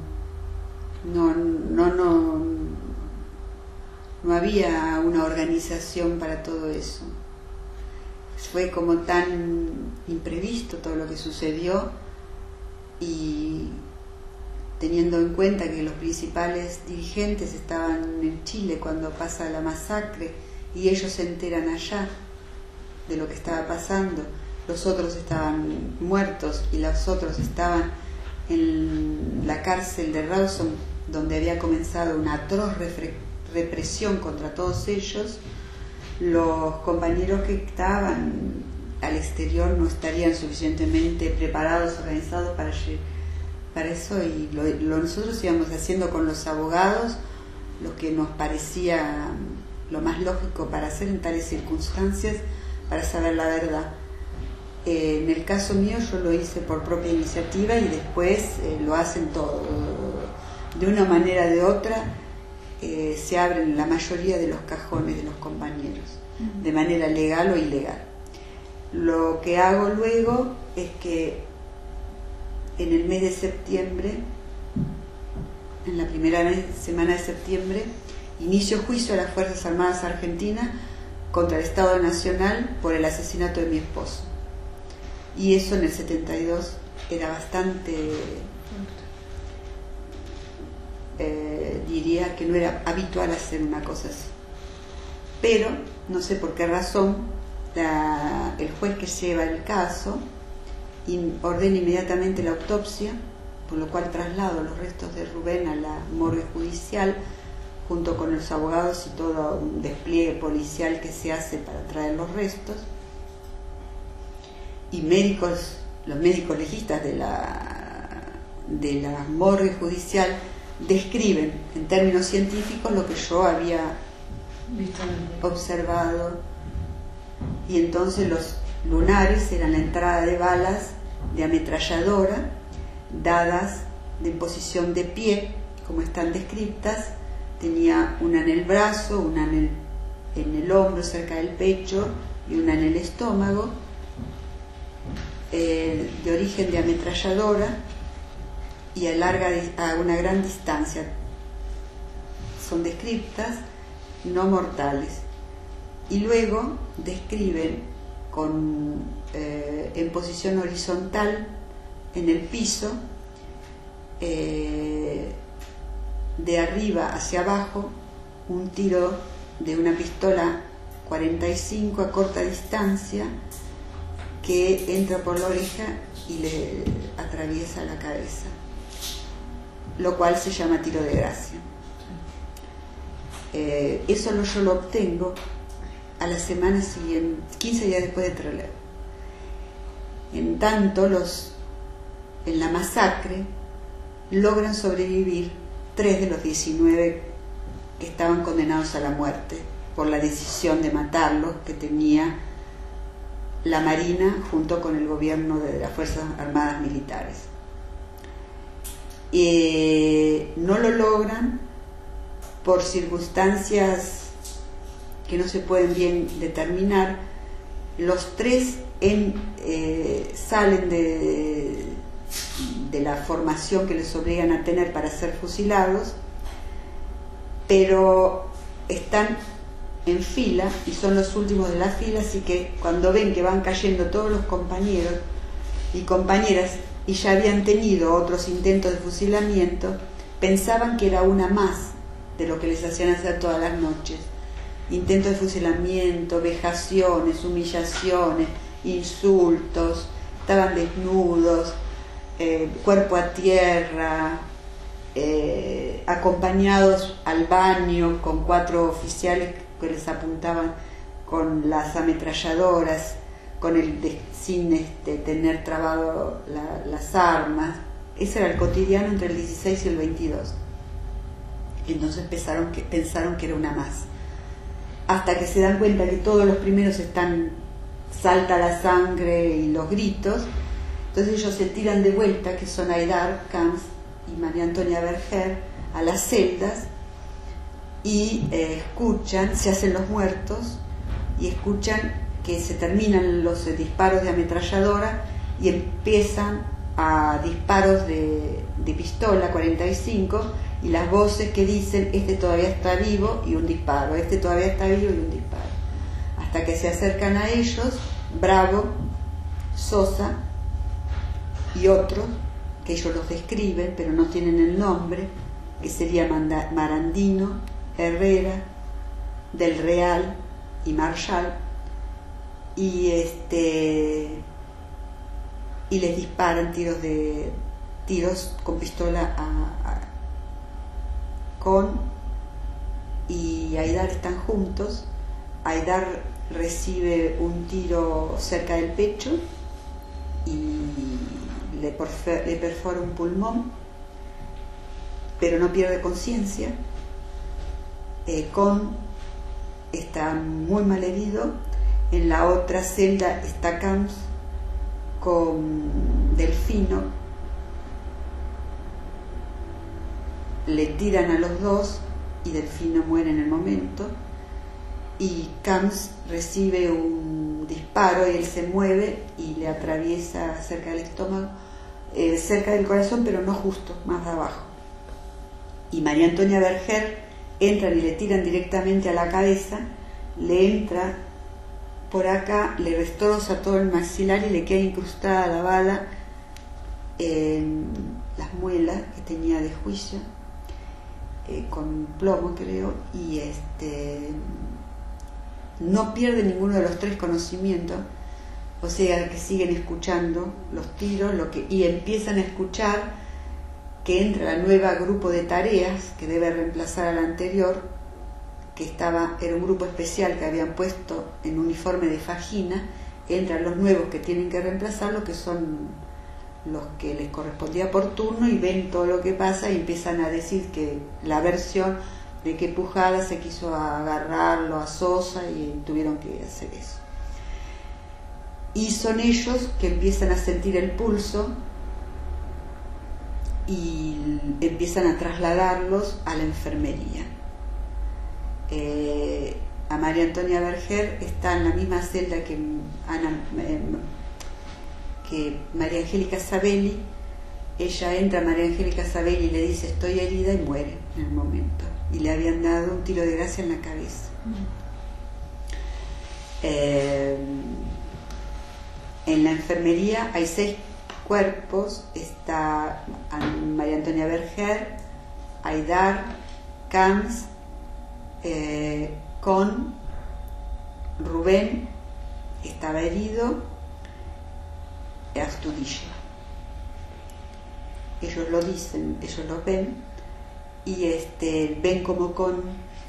B: No, no, no, no había una organización para todo eso. Fue como tan imprevisto todo lo que sucedió y teniendo en cuenta que los principales dirigentes estaban en Chile cuando pasa la masacre y ellos se enteran allá de lo que estaba pasando, los otros estaban muertos y los otros estaban en la cárcel de Rawson donde había comenzado una atroz represión contra todos ellos, los compañeros que estaban al exterior no estarían suficientemente preparados, organizados para, para eso y lo, nosotros íbamos haciendo con los abogados lo que nos parecía lo más lógico para hacer en tales circunstancias para saber la verdad. Eh, en el caso mío yo lo hice por propia iniciativa y después eh, lo hacen todo. De una manera o de otra eh, se abren la mayoría de los cajones de los compañeros, de manera legal o ilegal. Lo que hago luego es que en el mes de septiembre, en la primera semana de septiembre, inicio juicio a las Fuerzas Armadas Argentinas contra el Estado Nacional por el asesinato de mi esposo. Y eso en el 72 era bastante, eh, diría que no era habitual hacer una cosa así. Pero, no sé por qué razón, el juez que lleva el caso ordena inmediatamente la autopsia, por lo cual traslado los restos de Rubén a la morgue judicial junto con los abogados y todo un despliegue policial que se hace para traer los restos. Y médicos, los médicos legistas de la, de la morgue judicial describen en términos científicos lo que yo había observado y entonces los lunares eran la entrada de balas de ametralladora dadas de posición de pie, como están descritas, tenía una en el brazo, una en el, hombro cerca del pecho y una en el estómago, eh, de origen de ametralladora y a, larga, a una gran distancia. Son descritas, no mortales y luego describen con, eh, en posición horizontal en el piso, eh, de arriba hacia abajo, un tiro de una pistola 45 a corta distancia que entra por la oreja y le atraviesa la cabeza, lo cual se llama tiro de gracia. Eh, eso yo lo obtengo a la semana siguiente, 15 días después de Trelew. En tanto, los, en la masacre logran sobrevivir tres de los 19 que estaban condenados a la muerte por la decisión de matarlos que tenía la Marina junto con el gobierno de las Fuerzas Armadas Militares. Eh, no lo logran por circunstancias que no se pueden bien determinar, los tres eh, salen de, de la formación que les obligan a tener para ser fusilados, pero están en fila y son los últimos de la fila, así que cuando ven que van cayendo todos los compañeros y compañeras y ya habían tenido otros intentos de fusilamiento, pensaban que era una más de lo que les hacían hacer todas las noches intento de fusilamiento, vejaciones, humillaciones, insultos, estaban desnudos, eh, cuerpo a tierra, eh, acompañados al baño con cuatro oficiales que les apuntaban con las ametralladoras, con el sin este, tener trabado las armas. Ese era el cotidiano entre el 16 y el 22. Entonces que, pensaron que era una más. Hasta que se dan cuenta que todos los primeros están, salta la sangre y los gritos. Entonces ellos se tiran de vuelta, que son Aidar, Camps y María Antonia Berger, a las celdas y eh, escuchan, se hacen los muertos y escuchan que se terminan los disparos de ametralladora y empiezan a disparos de, de pistola 45 y las voces que dicen este todavía está vivo y un disparo, este todavía está vivo y un disparo. Hasta que se acercan a ellos Bravo, Sosa y otros, que ellos los describen pero no tienen el nombre, que sería Marandino, Herrera, Del Real y Marshall, y este y les disparan tiros de tiros con pistola a, con y Aidar están juntos. Aidar recibe un tiro cerca del pecho y le, perfora un pulmón, pero no pierde conciencia. Eh, con está muy mal herido. En la otra celda está Camps con Delfino. Le tiran a los dos y Delfino muere en el momento. Y Camps recibe un disparo y él se mueve y le atraviesa cerca del estómago, eh, cerca del corazón, pero no justo, más abajo. Y María Antonia Berger entran y le tiran directamente a la cabeza, le entra por acá, le destroza todo el maxilar y le queda incrustada la bala en las muelas que tenía de juicio, eh, con plomo creo, y este no pierde ninguno de los tres conocimientos, o sea que siguen escuchando los tiros lo que, y empiezan a escuchar que entra la nueva grupo de tareas que debe reemplazar al anterior, que estaba, era un grupo especial que habían puesto en uniforme de fajina, entran los nuevos que tienen que reemplazarlo, que son los que les correspondía por turno y ven todo lo que pasa y empiezan a decir que la versión de que Pujada se quiso agarrarlo a Sosa y tuvieron que hacer eso. Y son ellos que empiezan a sentir el pulso y empiezan a trasladarlos a la enfermería. Eh, a María Antonia Berger está en la misma celda que, em, que María Angélica Sabelli. Ella entra a María Angélica Sabelli y le dice estoy herida y muere en el momento. Y le habían dado un tiro de gracia en la cabeza. Eh, en la enfermería hay seis cuerpos está María Antonia Berger, Aidar, Camps, eh, con Rubén, estaba herido, Astudillo. Ellos lo dicen, ellos lo ven, y este, ven como con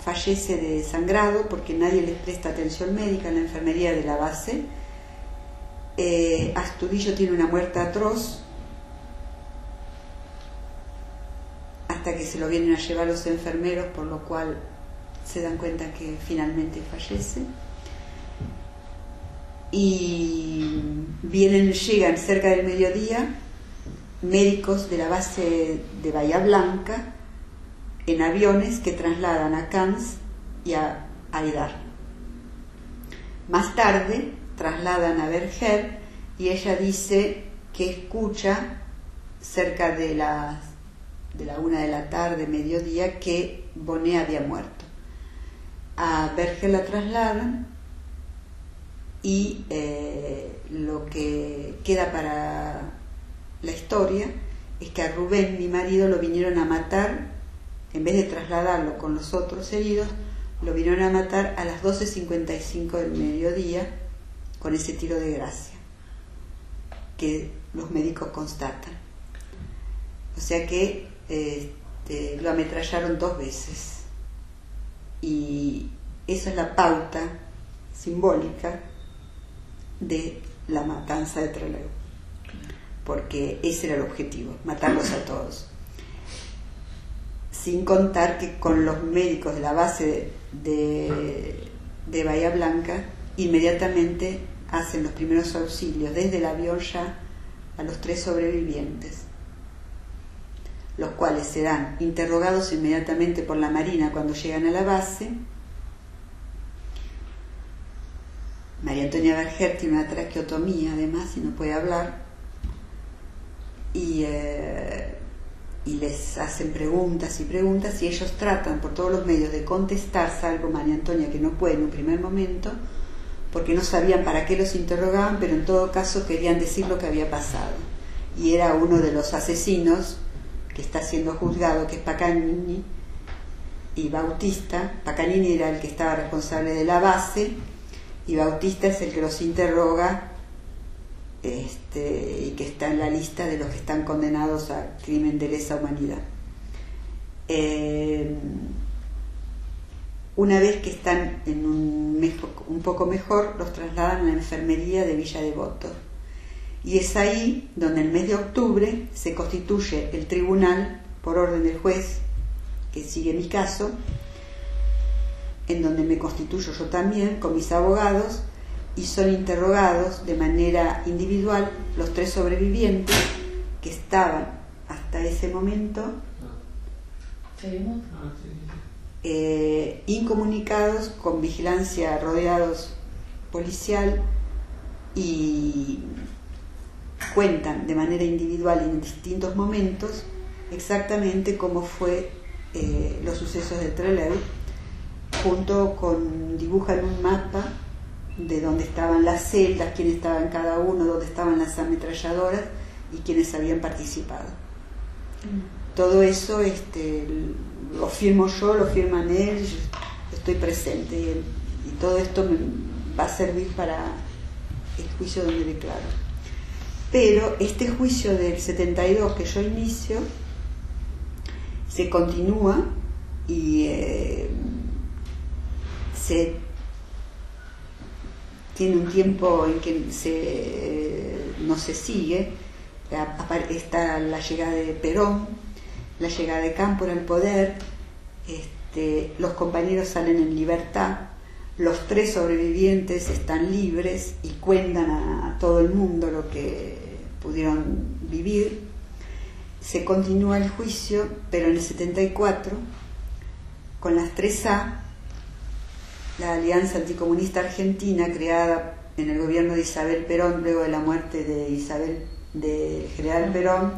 B: fallece de sangrado porque nadie les presta atención médica en la enfermería de la base eh, Astudillo tiene una muerte atroz hasta que se lo vienen a llevar los enfermeros, por lo cual se dan cuenta que finalmente fallece. Y vienen, llegan cerca del mediodía médicos de la base de Bahía Blanca en aviones que trasladan a Cannes y a Aidar. Más tarde, trasladan a Berger y ella dice que escucha cerca de de la una de la tarde, mediodía, que Bonet había muerto. A Berger la trasladan y eh, lo que queda para la historia es que a Rubén, mi marido, lo vinieron a matar, en vez de trasladarlo con los otros heridos, lo vinieron a matar a las 12.55 del mediodía con ese tiro de gracia que los médicos constatan. O sea que este, lo ametrallaron dos veces. Y esa es la pauta simbólica de la matanza de Trelew. Porque ese era el objetivo, matarlos a todos. Sin contar que con los médicos de la base de, de Bahía Blanca, inmediatamente hacen los primeros auxilios desde el avión ya a los tres sobrevivientes, los cuales serán interrogados inmediatamente por la Marina cuando llegan a la base. María Antonia Berger tiene una traqueotomía además y no puede hablar. Y, eh, y les hacen preguntas y preguntas y ellos tratan por todos los medios de contestar, salvo María Antonia que no puede en un primer momento, porque no sabían para qué los interrogaban, pero en todo caso querían decir lo que había pasado. Y era uno de los asesinos que está siendo juzgado, que es Pacanini y Bautista. Pacanini era el que estaba responsable de la base y Bautista es el que los interroga este, y que está en la lista de los que están condenados a crimen de lesa humanidad. Eh, una vez que están un, poco mejor, los trasladan a la enfermería de Villa Devoto. Y es ahí donde el mes de octubre se constituye el tribunal, por orden del juez, que sigue mi caso, en donde me constituyo yo también con mis abogados y son interrogados de manera individual los tres sobrevivientes que estaban hasta ese momento. Eh, incomunicados, con vigilancia rodeados policial y cuentan de manera individual en distintos momentos exactamente cómo fue eh, los sucesos de Trelew, junto con dibujan un mapa de dónde estaban las celdas, quién estaba en cada uno, dónde estaban las ametralladoras y quiénes habían participado. Mm. Todo eso este, lo firmo yo, lo firman él, yo estoy presente y, todo esto me va a servir para el juicio donde declaro. Pero este juicio del 72 que yo inicio se continúa y eh, se tiene un tiempo en que no se sigue, está la llegada de Perón, la llegada de Campo al poder, este, los compañeros salen en libertad, los tres sobrevivientes están libres y cuentan a, todo el mundo lo que pudieron vivir. Se continúa el juicio, pero en el 74, con las 3A, la Alianza Anticomunista Argentina, creada en el gobierno de Isabel Perón, luego de la muerte de Isabel, de General Perón,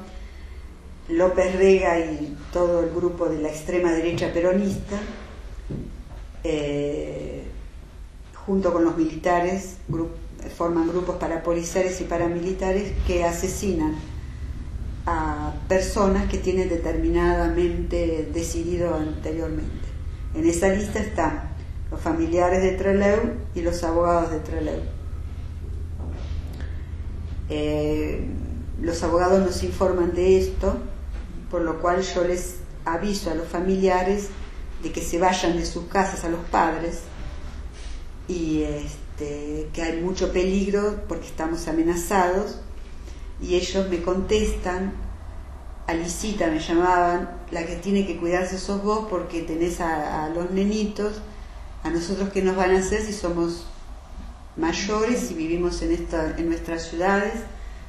B: López Rega y todo el grupo de la extrema derecha peronista, eh, junto con los militares, forman grupos parapoliciales y paramilitares que asesinan a personas que tienen determinadamente decidido anteriormente. En esa lista están los familiares de Trelew y los abogados de Trelew. Eh, los abogados nos informan de esto por lo cual yo les aviso a los familiares de que se vayan de sus casas a los padres y este, que hay mucho peligro porque estamos amenazados y ellos me contestan, Alicita me llamaban, la que tiene que cuidarse sos vos porque tenés a, los nenitos, a nosotros qué nos van a hacer si somos mayores y vivimos en, esta, en nuestras ciudades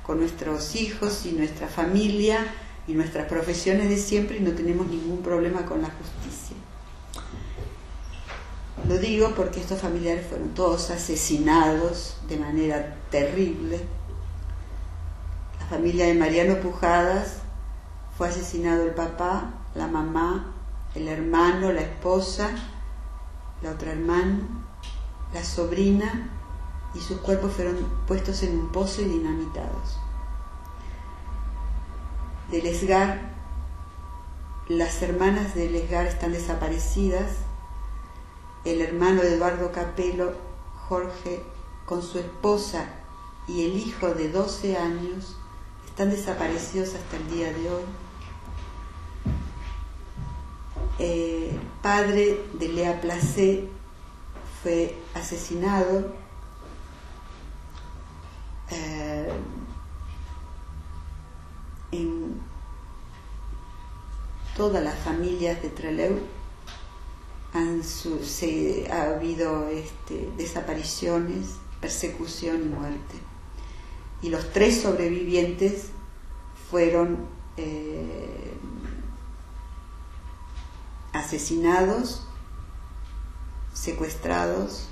B: con nuestros hijos y nuestra familia y nuestras profesiones de siempre y no tenemos ningún problema con la justicia. Lo digo porque estos familiares fueron todos asesinados de manera terrible. La familia de Mariano Pujadas fue asesinado el papá, la mamá, el hermano, la esposa, la otra hermana, la sobrina y sus cuerpos fueron puestos en un pozo y dinamitados de Lesgar, las hermanas de Lesgar están desaparecidas, el hermano de Eduardo Capelo, Jorge, con su esposa y el hijo de 12 años, están desaparecidos hasta el día de hoy. Padre de Lea Placé fue asesinado. Eh, en todas las familias de Trelew han se, ha habido este, desapariciones, persecución y muerte. Y los tres sobrevivientes fueron eh, asesinados, secuestrados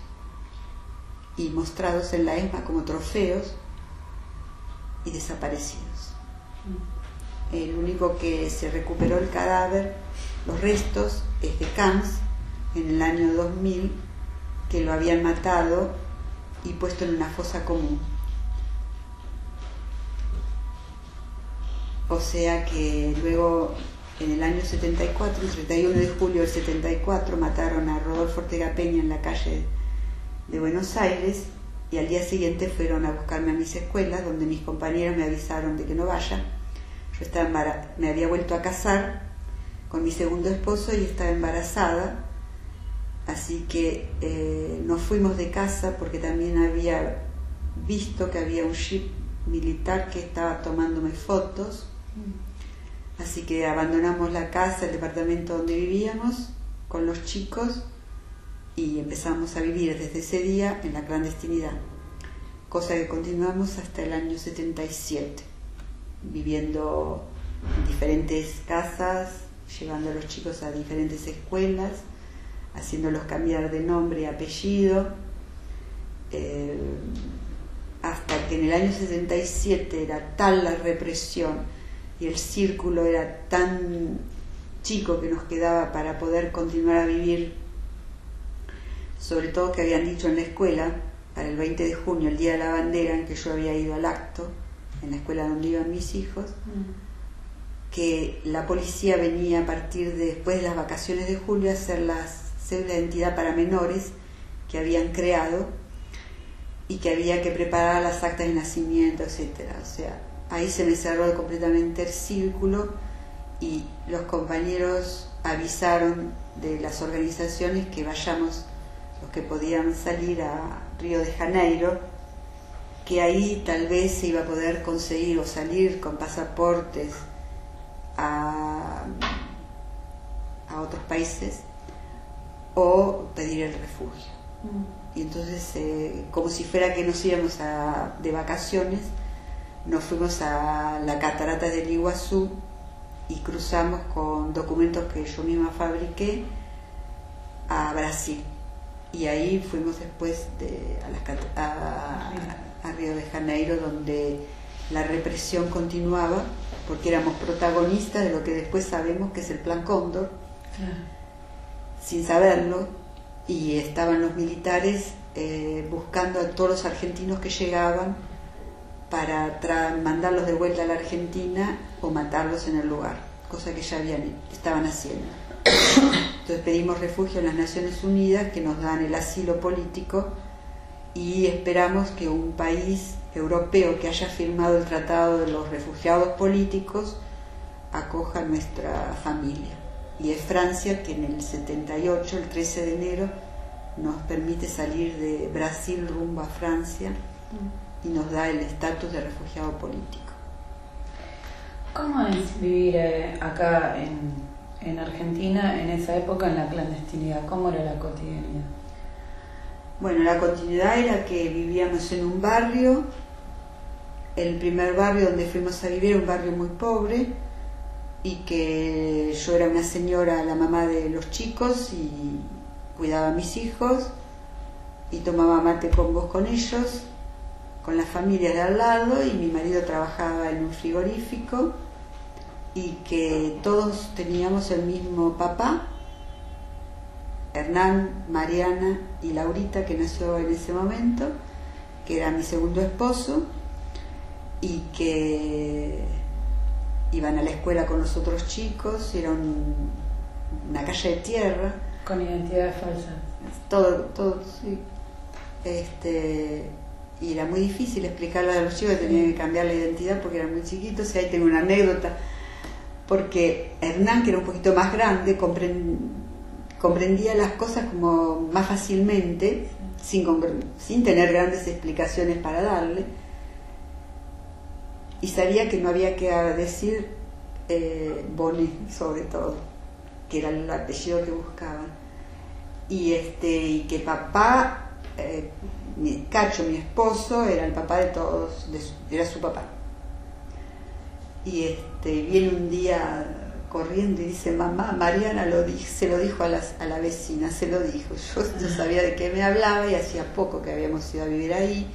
B: y mostrados en la ESMA como trofeos y desaparecidos. El único que se recuperó el cadáver, los restos, es de Camps en el año 2000, que lo habían matado y puesto en una fosa común. O sea que luego, en el año 74, el 31 de julio del 74, mataron a Rodolfo Ortega Peña en la calle de Buenos Aires y al día siguiente fueron a buscarme a mis escuelas, donde mis compañeros me avisaron de que no vaya. Yo estaba me había vuelto a casar con mi segundo esposo y estaba embarazada, así que eh, nos fuimos de casa porque también había visto que había un jeep militar que estaba tomándome fotos Así que abandonamos la casa, el departamento donde vivíamos, con los chicos y empezamos a vivir desde ese día en la clandestinidad, cosa que continuamos hasta el año 77, viviendo en diferentes casas, llevando a los chicos a diferentes escuelas, haciéndolos cambiar de nombre y apellido, eh, hasta que en el año 77 era tal la represión y el círculo era tan chico que nos quedaba para poder continuar a vivir, sobre todo que habían dicho en la escuela, para el 20 de junio, el Día de la Bandera, en que yo había ido al acto, en la escuela donde iban mis hijos, mm. que la policía venía a partir de, después de las vacaciones de julio a hacer las cédulas de identidad para menores que habían creado y que había que preparar las actas de nacimiento, etcétera. O sea, ahí se me cerró completamente el círculo y los compañeros avisaron de las organizaciones que vayamos los que podían salir a Río de Janeiro, que ahí tal vez se iba a poder conseguir o salir con pasaportes a, otros países o pedir el refugio. Mm. Y entonces, eh, como si fuera que nos íbamos a, de vacaciones, nos fuimos a la catarata del Iguazú y cruzamos con documentos que yo misma fabriqué a Brasil. Y ahí fuimos después de, a, a, Río de Janeiro, donde la represión continuaba, porque éramos protagonistas de lo que después sabemos que es el Plan Cóndor, sin saberlo, y estaban los militares eh, buscando a todos los argentinos que llegaban para mandarlos de vuelta a la Argentina o matarlos en el lugar, cosa que ya habían, estaban haciendo. Entonces pedimos refugio en las Naciones Unidas que nos dan el asilo político y esperamos que un país europeo que haya firmado el Tratado de los Refugiados Políticos acoja a nuestra familia. Y es Francia que en el 78, el 13 de enero, nos permite salir de Brasil rumbo a Francia. Mm y nos da el estatus de refugiado político.
A: ¿Cómo es vivir eh, acá en, en Argentina en esa época en la clandestinidad? ¿Cómo era la cotidianidad?
B: Bueno, la continuidad era que vivíamos en un barrio, el primer barrio donde fuimos a vivir, un barrio muy pobre, y que yo era una señora, la mamá de los chicos, y cuidaba a mis hijos, y tomaba mate con vos con ellos, con la familia de al lado y mi marido trabajaba en un frigorífico y que todos teníamos el mismo papá, Hernán, Mariana y Laurita, que nació en ese momento, que era mi segundo esposo, y que iban a la escuela con los otros chicos, era una calle de tierra.
A: Con identidad falsa.
B: todo, todo, sí. Este, y era muy difícil explicarle a los chicos tenían que cambiar la identidad porque eran muy chiquitos. Y ahí tengo una anécdota, porque Hernán, que era un poquito más grande, comprendía las cosas como más fácilmente, sin, sin tener grandes explicaciones para darle, y sabía que no había que decir eh, Bonet sobre todo, que era el apellido que buscaban, y, este, y que papá... Eh, mi, Cacho, mi esposo, era el papá de todos, era su papá. Y este, viene un día corriendo y dice, mamá, Mariana lo se lo dijo a, a la vecina, se lo dijo. [laughs] Yo no sabía de qué me hablaba y hacía poco que habíamos ido a vivir ahí.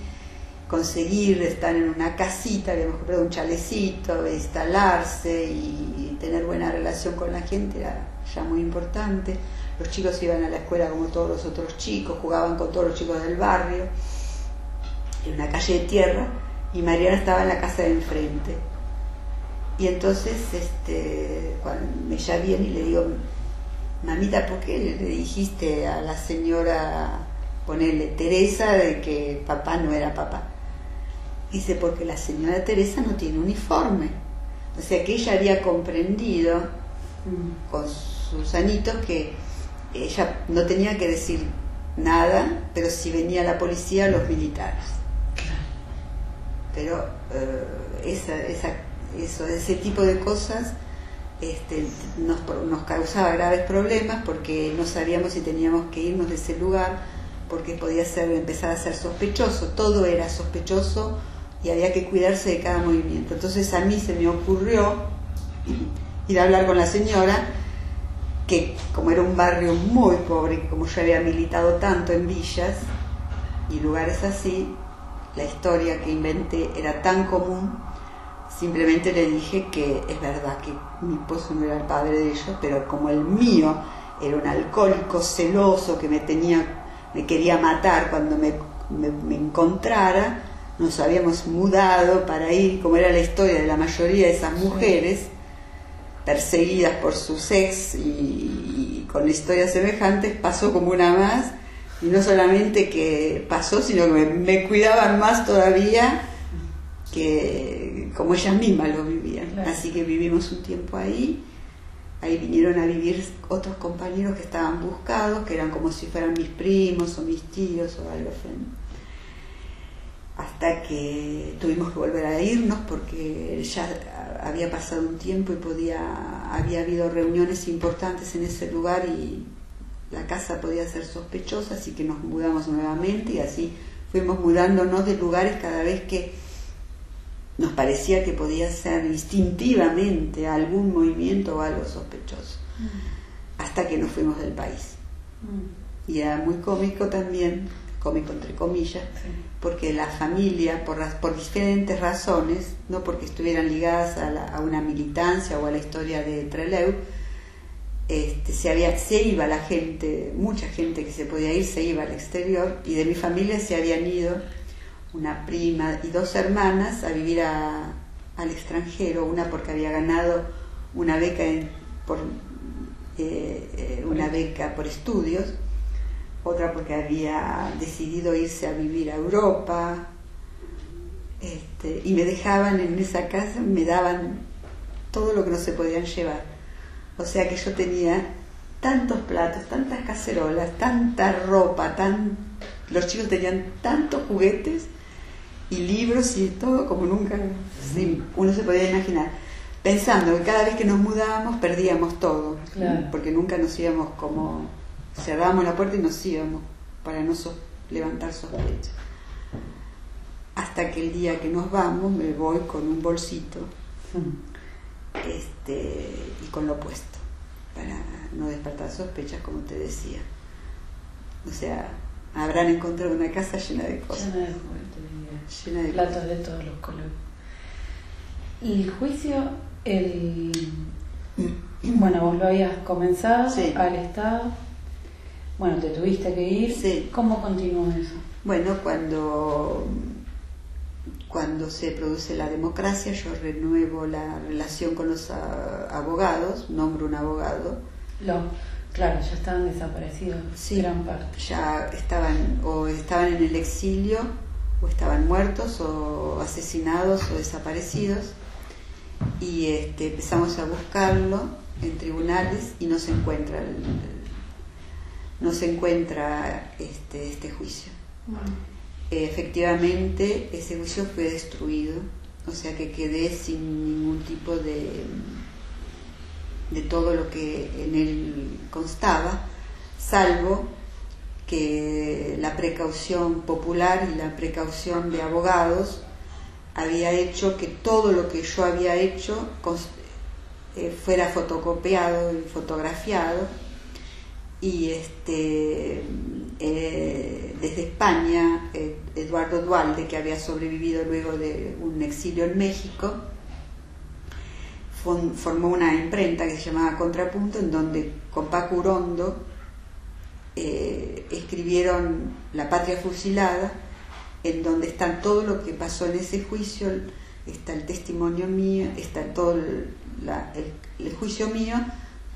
B: Conseguir estar en una casita, habíamos comprado un chalecito, instalarse y tener buena relación con la gente era ya muy importante. Los chicos iban a la escuela como todos los otros chicos, jugaban con todos los chicos del barrio, en una calle de tierra, y Mariana estaba en la casa de enfrente. Y entonces este, cuando me ya viene y le digo, mamita, ¿por qué le dijiste a la señora, ponerle Teresa, de que papá no era papá? Dice, porque la señora Teresa no tiene uniforme. O sea que ella había comprendido mm. con sus anitos que ella no tenía que decir nada, pero si venía la policía, los militares. Pero eh, esa, esa, eso, ese tipo de cosas este, nos, nos causaba graves problemas porque no sabíamos si teníamos que irnos de ese lugar porque podía ser, empezar a ser sospechoso, todo era sospechoso y había que cuidarse de cada movimiento. Entonces a mí se me ocurrió ir a hablar con la señora que como era un barrio muy pobre, como yo había militado tanto en villas y lugares así, la historia que inventé era tan común, simplemente le dije que es verdad que mi esposo no era el padre de ellos, pero como el mío era un alcohólico celoso que me tenía, me quería matar cuando me, me encontrara, nos habíamos mudado para ir, como era la historia de la mayoría de esas mujeres, perseguidas por sus ex y, con historias semejantes, pasó como una más. Y no solamente que pasó, sino que me, cuidaban más todavía que como ellas mismas lo vivían. Así que vivimos un tiempo ahí. Ahí vinieron a vivir otros compañeros que estaban buscados, que eran como si fueran mis primos o mis tíos o algo así hasta que tuvimos que volver a irnos porque ya había pasado un tiempo y podía había habido reuniones importantes en ese lugar y la casa podía ser sospechosa, así que nos mudamos nuevamente y así fuimos mudándonos de lugares cada vez que nos parecía que podía ser instintivamente algún movimiento o algo sospechoso, mm. hasta que nos fuimos del país. Mm. Y era muy cómico también cómico entre comillas, porque la familia, por, por diferentes razones, no porque estuvieran ligadas a, una militancia o a la historia de Trelew, este, se, había, se iba la gente, mucha gente que se podía ir, se iba al exterior, y de mi familia se habían ido una prima y dos hermanas a vivir al extranjero, una porque había ganado una beca por, eh, eh, una beca por estudios, otra porque había decidido irse a vivir a Europa, este, y me dejaban en esa casa, me daban todo lo que no se podían llevar. O sea que yo tenía tantos platos, tantas cacerolas, tanta ropa, tan... los chicos tenían tantos juguetes y libros y todo como nunca uno se podía imaginar. Pensando que cada vez que nos mudábamos perdíamos todo, porque nunca nos íbamos como cerramos la puerta y nos íbamos para no levantar sospechas. Hasta que el día que nos vamos me voy con un bolsito este, y con lo puesto, para no despertar sospechas, como te decía. O sea, habrán encontrado una casa llena de cosas.
A: Llena de juguetes, llena de platos de todos los colores. Y el juicio, el... [clears throat] bueno, vos lo habías comenzado al Estado bueno, te tuviste que ir.
B: Sí.
A: ¿Cómo continuó eso?
B: Bueno, cuando, cuando se produce la democracia, yo renuevo la relación con los abogados, nombro un abogado.
A: Lo, Claro, ya estaban desaparecidos,
B: Sí.
A: gran parte.
B: ya estaban o estaban en el exilio o estaban muertos o asesinados o desaparecidos y este, empezamos a buscarlo en tribunales y no se encuentra el- no se encuentra este, este juicio.
A: Bueno,
B: efectivamente ese juicio fue destruido o sea que quedé sin ningún tipo de de todo lo que en él constaba, salvo que la precaución popular y la precaución de abogados había hecho que todo lo que yo había hecho eh, fuera fotocopiado y fotografiado y este eh, desde España eh, Eduardo Dualde que había sobrevivido luego de un exilio en México formó una imprenta que se llamaba Contrapunto, en donde con Paco Urondo eh, escribieron La Patria Fusilada, en donde está todo lo que pasó en ese juicio, está el testimonio mío, está todo el juicio mío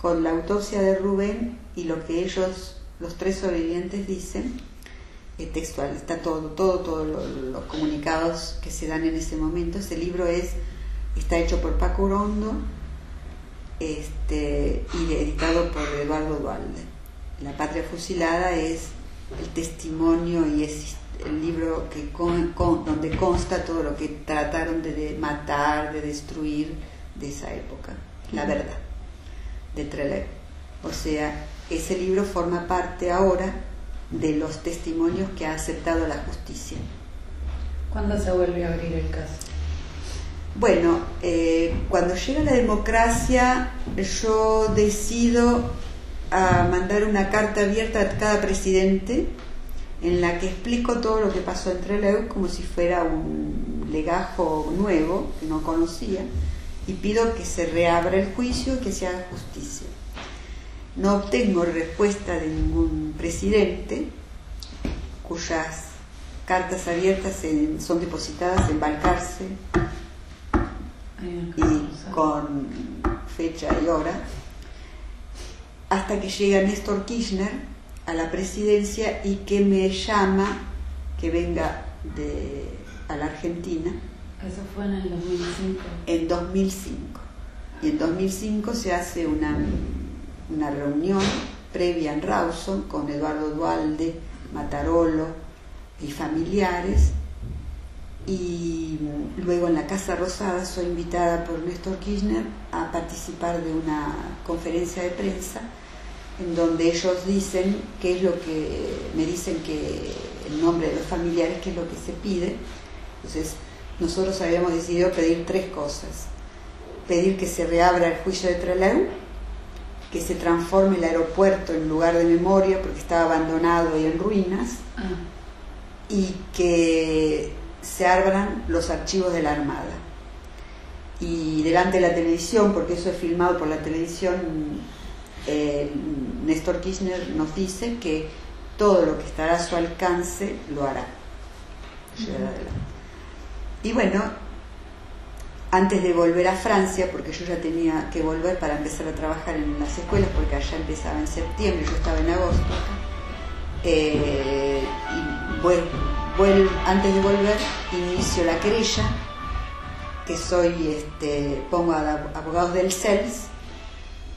B: con la autopsia de Rubén y lo que ellos, los tres sobrevivientes, dicen eh, textual, está todo, todo, todos lo- los comunicados que se dan en ese momento. Ese libro es Está hecho por Paco Urondo este, y editado por Eduardo Dualde. La Patria Fusilada es el testimonio y es el libro que con- donde consta todo lo que trataron de, de matar, de destruir de esa época, la verdad, de Trelew. O sea, ese libro forma parte ahora de los testimonios que ha aceptado la justicia.
A: ¿Cuándo se vuelve a abrir el caso?
B: Bueno, eh, cuando llega la democracia, yo decido a mandar una carta abierta a cada presidente en la que explico todo lo que pasó en Trelew como si fuera un legajo nuevo que no conocía y pido que se reabra el juicio y que se haga justicia. No obtengo respuesta de ningún presidente cuyas cartas abiertas en- son depositadas en Balcarce y con fecha y hora, hasta que llega Néstor Kirchner a la presidencia y que me llama que venga de, a la Argentina
A: Eso fue en el 2005.
B: en 2005. Y en 2005 se hace una, una reunión previa en Rawson con Eduardo Dualde, Matarolo y familiares. Y luego en la Casa Rosada soy invitada por Néstor Kirchner a participar de una conferencia de prensa en donde ellos dicen qué es lo que me dicen que el nombre de los familiares, qué es lo que se pide. Entonces, nosotros habíamos decidido pedir tres cosas. Pedir que se reabra el juicio de Trelew, que se transforme el aeropuerto en lugar de memoria porque estaba abandonado y en ruinas,
A: Ah,
B: y que se abran los archivos de la Armada. Y delante de la televisión, porque eso es filmado por la televisión, eh, Néstor Kirchner nos dice que todo lo que estará a su alcance lo hará. Y bueno, antes de volver a Francia, porque yo ya tenía que volver para empezar a trabajar en las escuelas, porque allá empezaba en septiembre, yo estaba en agosto eh, y antes de volver inicio la querella, que soy, este, pongo a a abogados del CELS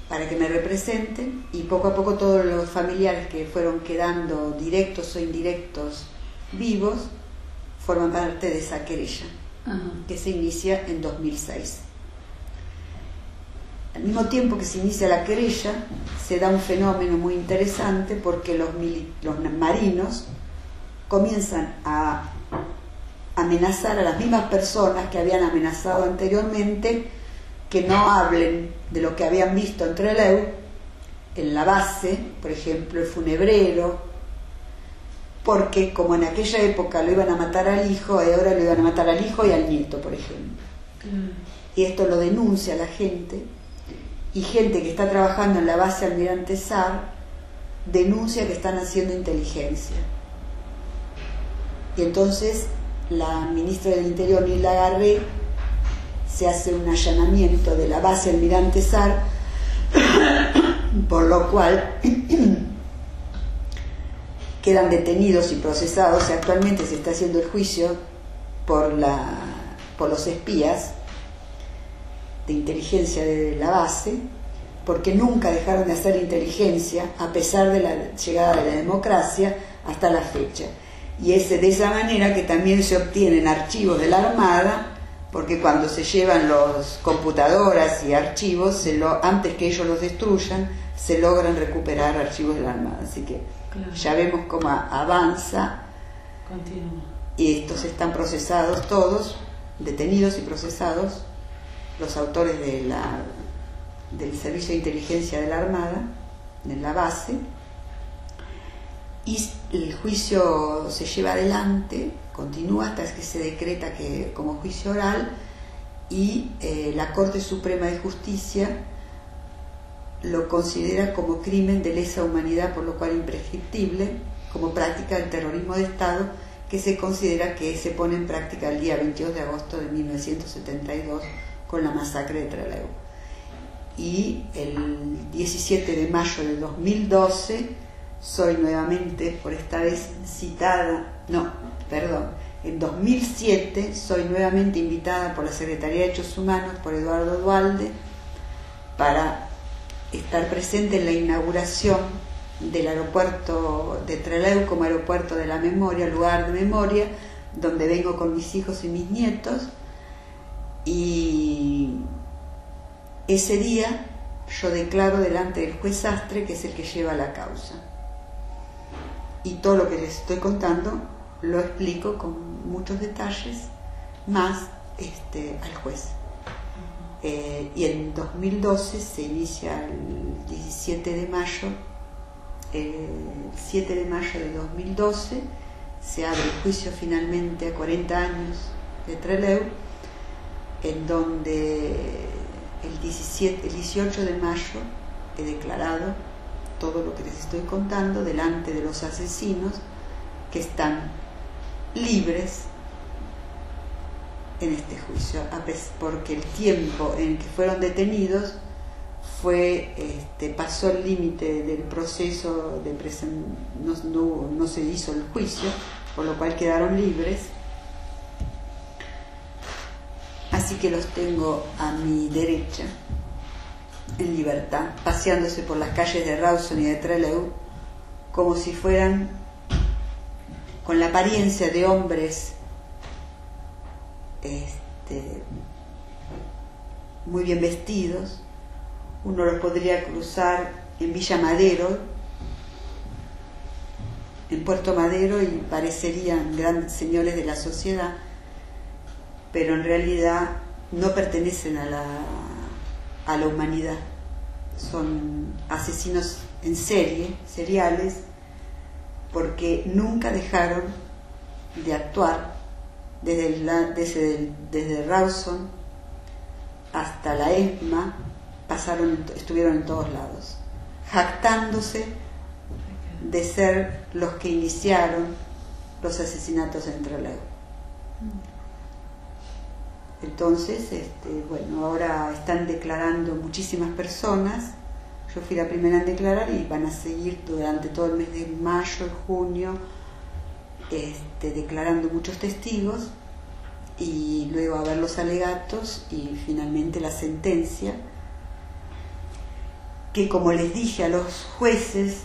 B: para que me representen y poco a poco todos los familiares que fueron quedando directos o indirectos vivos forman parte de esa querella que se inicia en 2006. Al mismo tiempo que se inicia la querella, se da un fenómeno muy interesante porque los, los marinos comienzan a amenazar a las mismas personas que habían amenazado anteriormente que no hablen de lo que habían visto en Trelew, en la base, por ejemplo, el funebrero, porque como en aquella época lo iban a matar al hijo, y ahora lo iban a matar al hijo y al nieto, por ejemplo.
A: Claro.
B: Y esto lo denuncia la gente, y gente que está trabajando en la base Almirante Sar denuncia que están haciendo inteligencia. Y entonces la ministra del Interior, Nila Garré, se hace un allanamiento de la base Almirante Sar [coughs] por lo cual quedan detenidos y procesados y actualmente se está haciendo el juicio por, la, por los espías de inteligencia de la base, porque nunca dejaron de hacer inteligencia a pesar de la llegada de la democracia hasta la fecha. Y es de esa manera que también se obtienen archivos de la Armada, porque cuando se llevan los computadoras y archivos, antes que ellos los destruyan, se logran recuperar archivos de la Armada. Así que ya vemos cómo avanza. Y estos están procesados todos, detenidos y procesados, los autores de la, del Servicio de Inteligencia de la Armada, de la base, y el juicio se lleva adelante, continúa hasta que se decreta que como juicio oral y eh, la Corte Suprema de Justicia lo considera como crimen de lesa humanidad, por lo cual imprescriptible, como práctica del terrorismo de Estado, que se considera que se pone en práctica el día 22 de agosto de 1972 con la masacre de Trelew. Y el 17 de mayo de 2012 soy nuevamente, por esta vez citada, no, perdón, en 2007 soy nuevamente invitada por la Secretaría de Hechos Humanos, por Eduardo Dualde, para estar presente en la inauguración del aeropuerto de Trelew como aeropuerto de la memoria, lugar de memoria, donde vengo con mis hijos y mis nietos. Y ese día yo declaro delante del juez Astre, que es el que lleva la causa y todo lo que les estoy contando lo explico con muchos detalles más este, al juez. Eh, y en 2012 se inicia el 17 de mayo, el 7 de mayo de 2012 se abre el juicio finalmente a 40 años de Trelew, en donde el, 17, el 18 de mayo he declarado todo lo que les estoy contando delante de los asesinos que están libres en este juicio, porque el tiempo en que fueron detenidos fue este, pasó el límite del proceso de no, no, no se hizo el juicio, por lo cual quedaron libres. Así que los tengo a mi derecha en libertad, paseándose por las calles de Rawson y de Trelew, como si fueran con la apariencia de hombres este, muy bien vestidos. Uno los podría cruzar en Villa Madero, en Puerto Madero, y parecerían grandes señores de la sociedad, pero en realidad no pertenecen a la a la humanidad. Son asesinos en serie, seriales, porque nunca dejaron de actuar desde, desde, desde Rawson hasta la ESMA, pasaron, estuvieron en todos lados, jactándose de ser los que iniciaron los asesinatos en Trelew. Entonces, este, bueno, ahora están declarando muchísimas personas. Yo fui la primera en declarar y van a seguir durante todo el mes de mayo junio este, declarando muchos testigos y luego a ver los alegatos y finalmente la sentencia que como les dije a los jueces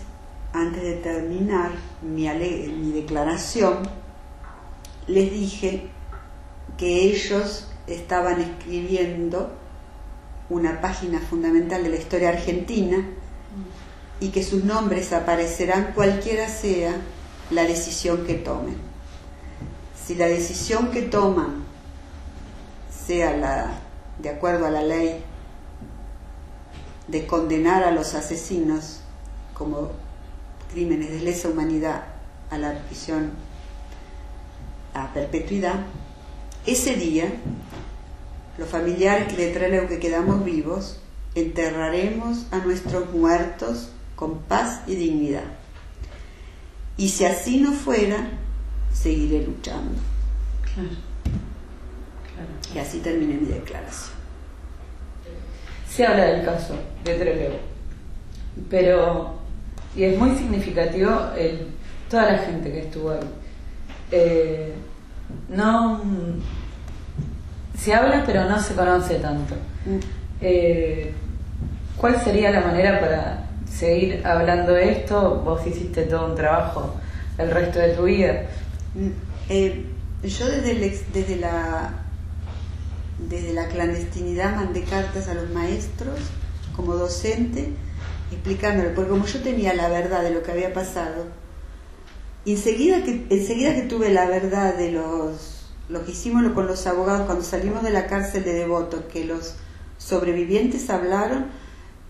B: antes de terminar mi, mi declaración, les dije que ellos estaban escribiendo una página fundamental de la historia argentina y que sus nombres aparecerán cualquiera sea la decisión que tomen. Si la decisión que toman sea la de acuerdo a la ley de condenar a los asesinos como crímenes de lesa humanidad a la prisión a perpetuidad, ese día, los familiares de Trelew que quedamos vivos, enterraremos a nuestros muertos con paz y dignidad. Y si así no fuera, seguiré luchando. Y así terminé mi declaración.
A: Se habla del caso de Trelew. Pero, y es muy significativo el, toda la gente que estuvo ahí. Eh, no se habla pero no se conoce tanto. Mm. Eh, ¿Cuál sería la manera para seguir hablando de esto? Vos hiciste todo un trabajo el resto de tu vida.
B: Mm, eh, yo desde, desde, la, desde la clandestinidad mandé cartas a los maestros como docente explicándole, porque como yo tenía la verdad de lo que había pasado, enseguida que, enseguida que tuve la verdad de los, lo que hicimos con los abogados cuando salimos de la cárcel de Devoto, que los sobrevivientes hablaron,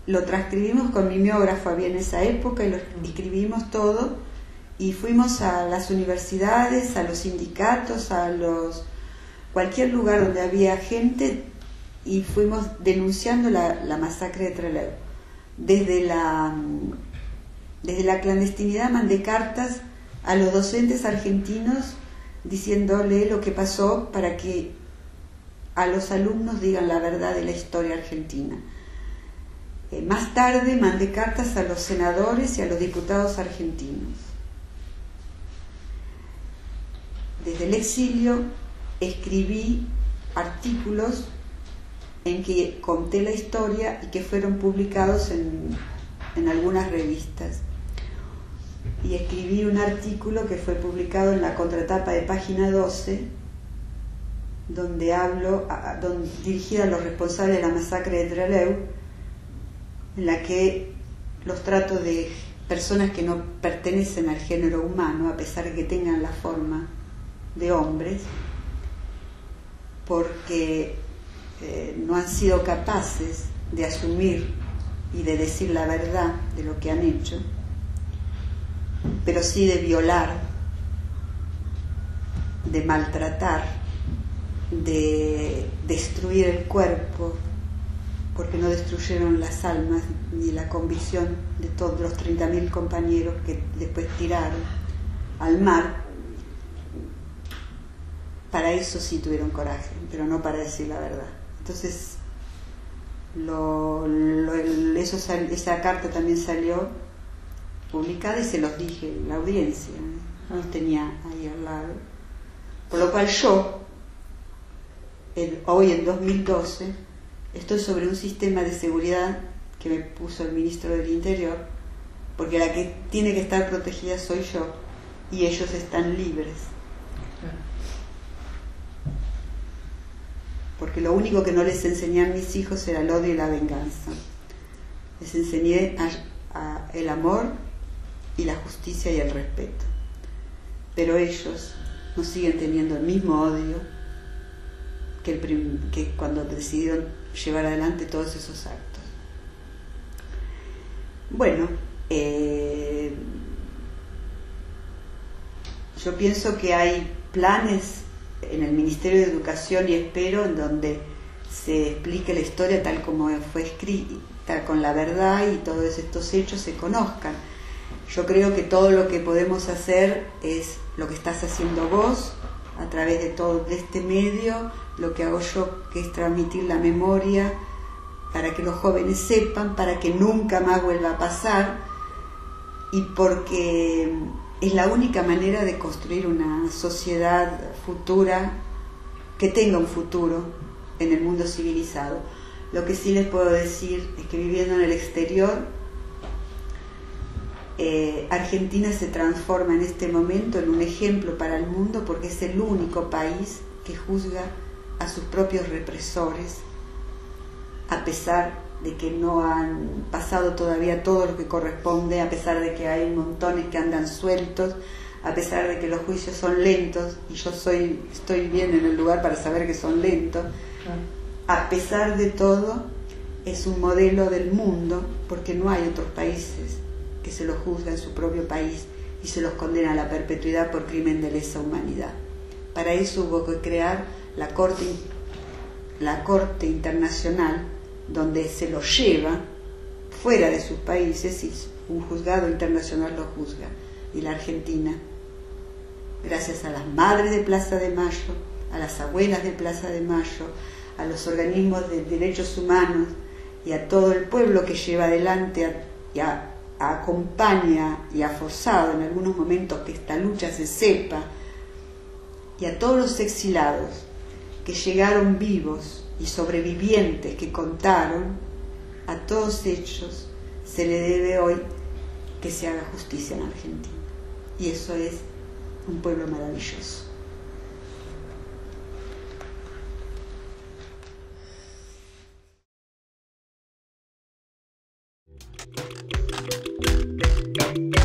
B: lo transcribimos con mimeógrafo, había en esa época, y lo escribimos todo, y fuimos a las universidades, a los sindicatos, a los cualquier lugar donde había gente y fuimos denunciando la, masacre de Trelew. Desde la, desde la clandestinidad mandé cartas a los docentes argentinos diciéndole lo que pasó para que a los alumnos digan la verdad de la historia argentina. Eh, más tarde mandé cartas a los senadores y a los diputados argentinos. Desde el exilio escribí artículos en que conté la historia y que fueron publicados en, en algunas revistas. Y escribí un artículo que fue publicado en la contratapa de página 12, donde hablo, donde, dirigida a los responsables de la masacre de Trelew, en la que los trato de personas que no pertenecen al género humano, a pesar de que tengan la forma de hombres, porque eh, no han sido capaces de asumir y de decir la verdad de lo que han hecho, pero sí de violar, de maltratar, de destruir el cuerpo, porque no destruyeron las almas ni la convicción de todos los 30.000 compañeros que después tiraron al mar. Para eso sí tuvieron coraje, pero no para decir la verdad. Entonces, lo, eso esa carta también salió publicada y se los dije en la audiencia, no los tenía ahí al lado. Por lo cual yo, hoy en 2012, estoy sobre un sistema de seguridad que me puso el ministro del Interior, porque la que tiene que estar protegida soy yo y ellos están libres. porque lo único que no les enseñé a mis hijos era el odio y la venganza. Les enseñé el amor y la justicia y el respeto. Pero ellos no siguen teniendo el mismo odio que, que cuando decidieron llevar adelante todos esos actos. Bueno, eh, yo pienso que hay planes en el Ministerio de Educación y espero en donde se explique la historia tal como fue escrita, con la verdad y todos estos hechos se conozcan. Yo creo que todo lo que podemos hacer es lo que estás haciendo vos a través de todo este medio, lo que hago yo que es transmitir la memoria para que los jóvenes sepan, para que nunca más vuelva a pasar y porque es la única manera de construir una sociedad futura que tenga un futuro en el mundo civilizado. Lo que sí les puedo decir es que viviendo en el exterior, eh, Argentina se transforma en este momento en un ejemplo para el mundo porque es el único país que juzga a sus propios represores, a pesar de que no han pasado todavía todo lo que corresponde, a pesar de que hay montones que andan sueltos, a pesar de que los juicios son lentos, y yo soy, estoy bien en el lugar para saber que son lentos, a pesar de todo, es un modelo del mundo, porque no hay otros países se los juzga en su propio país y se los condena a la perpetuidad por crimen de lesa humanidad. Para eso hubo que crear la Corte, la Corte Internacional donde se lo lleva fuera de sus países y un juzgado internacional lo juzga. Y la Argentina, gracias a las madres de Plaza de Mayo, a las abuelas de Plaza de Mayo, a los organismos de derechos humanos y a todo el pueblo que lleva adelante y acompaña y ha forzado en algunos momentos que esta lucha se sepa, y a todos los exilados que llegaron vivos y sobrevivientes que contaron, a todos ellos se le debe hoy que se haga justicia en Argentina. Y eso es un pueblo maravilloso. Bye.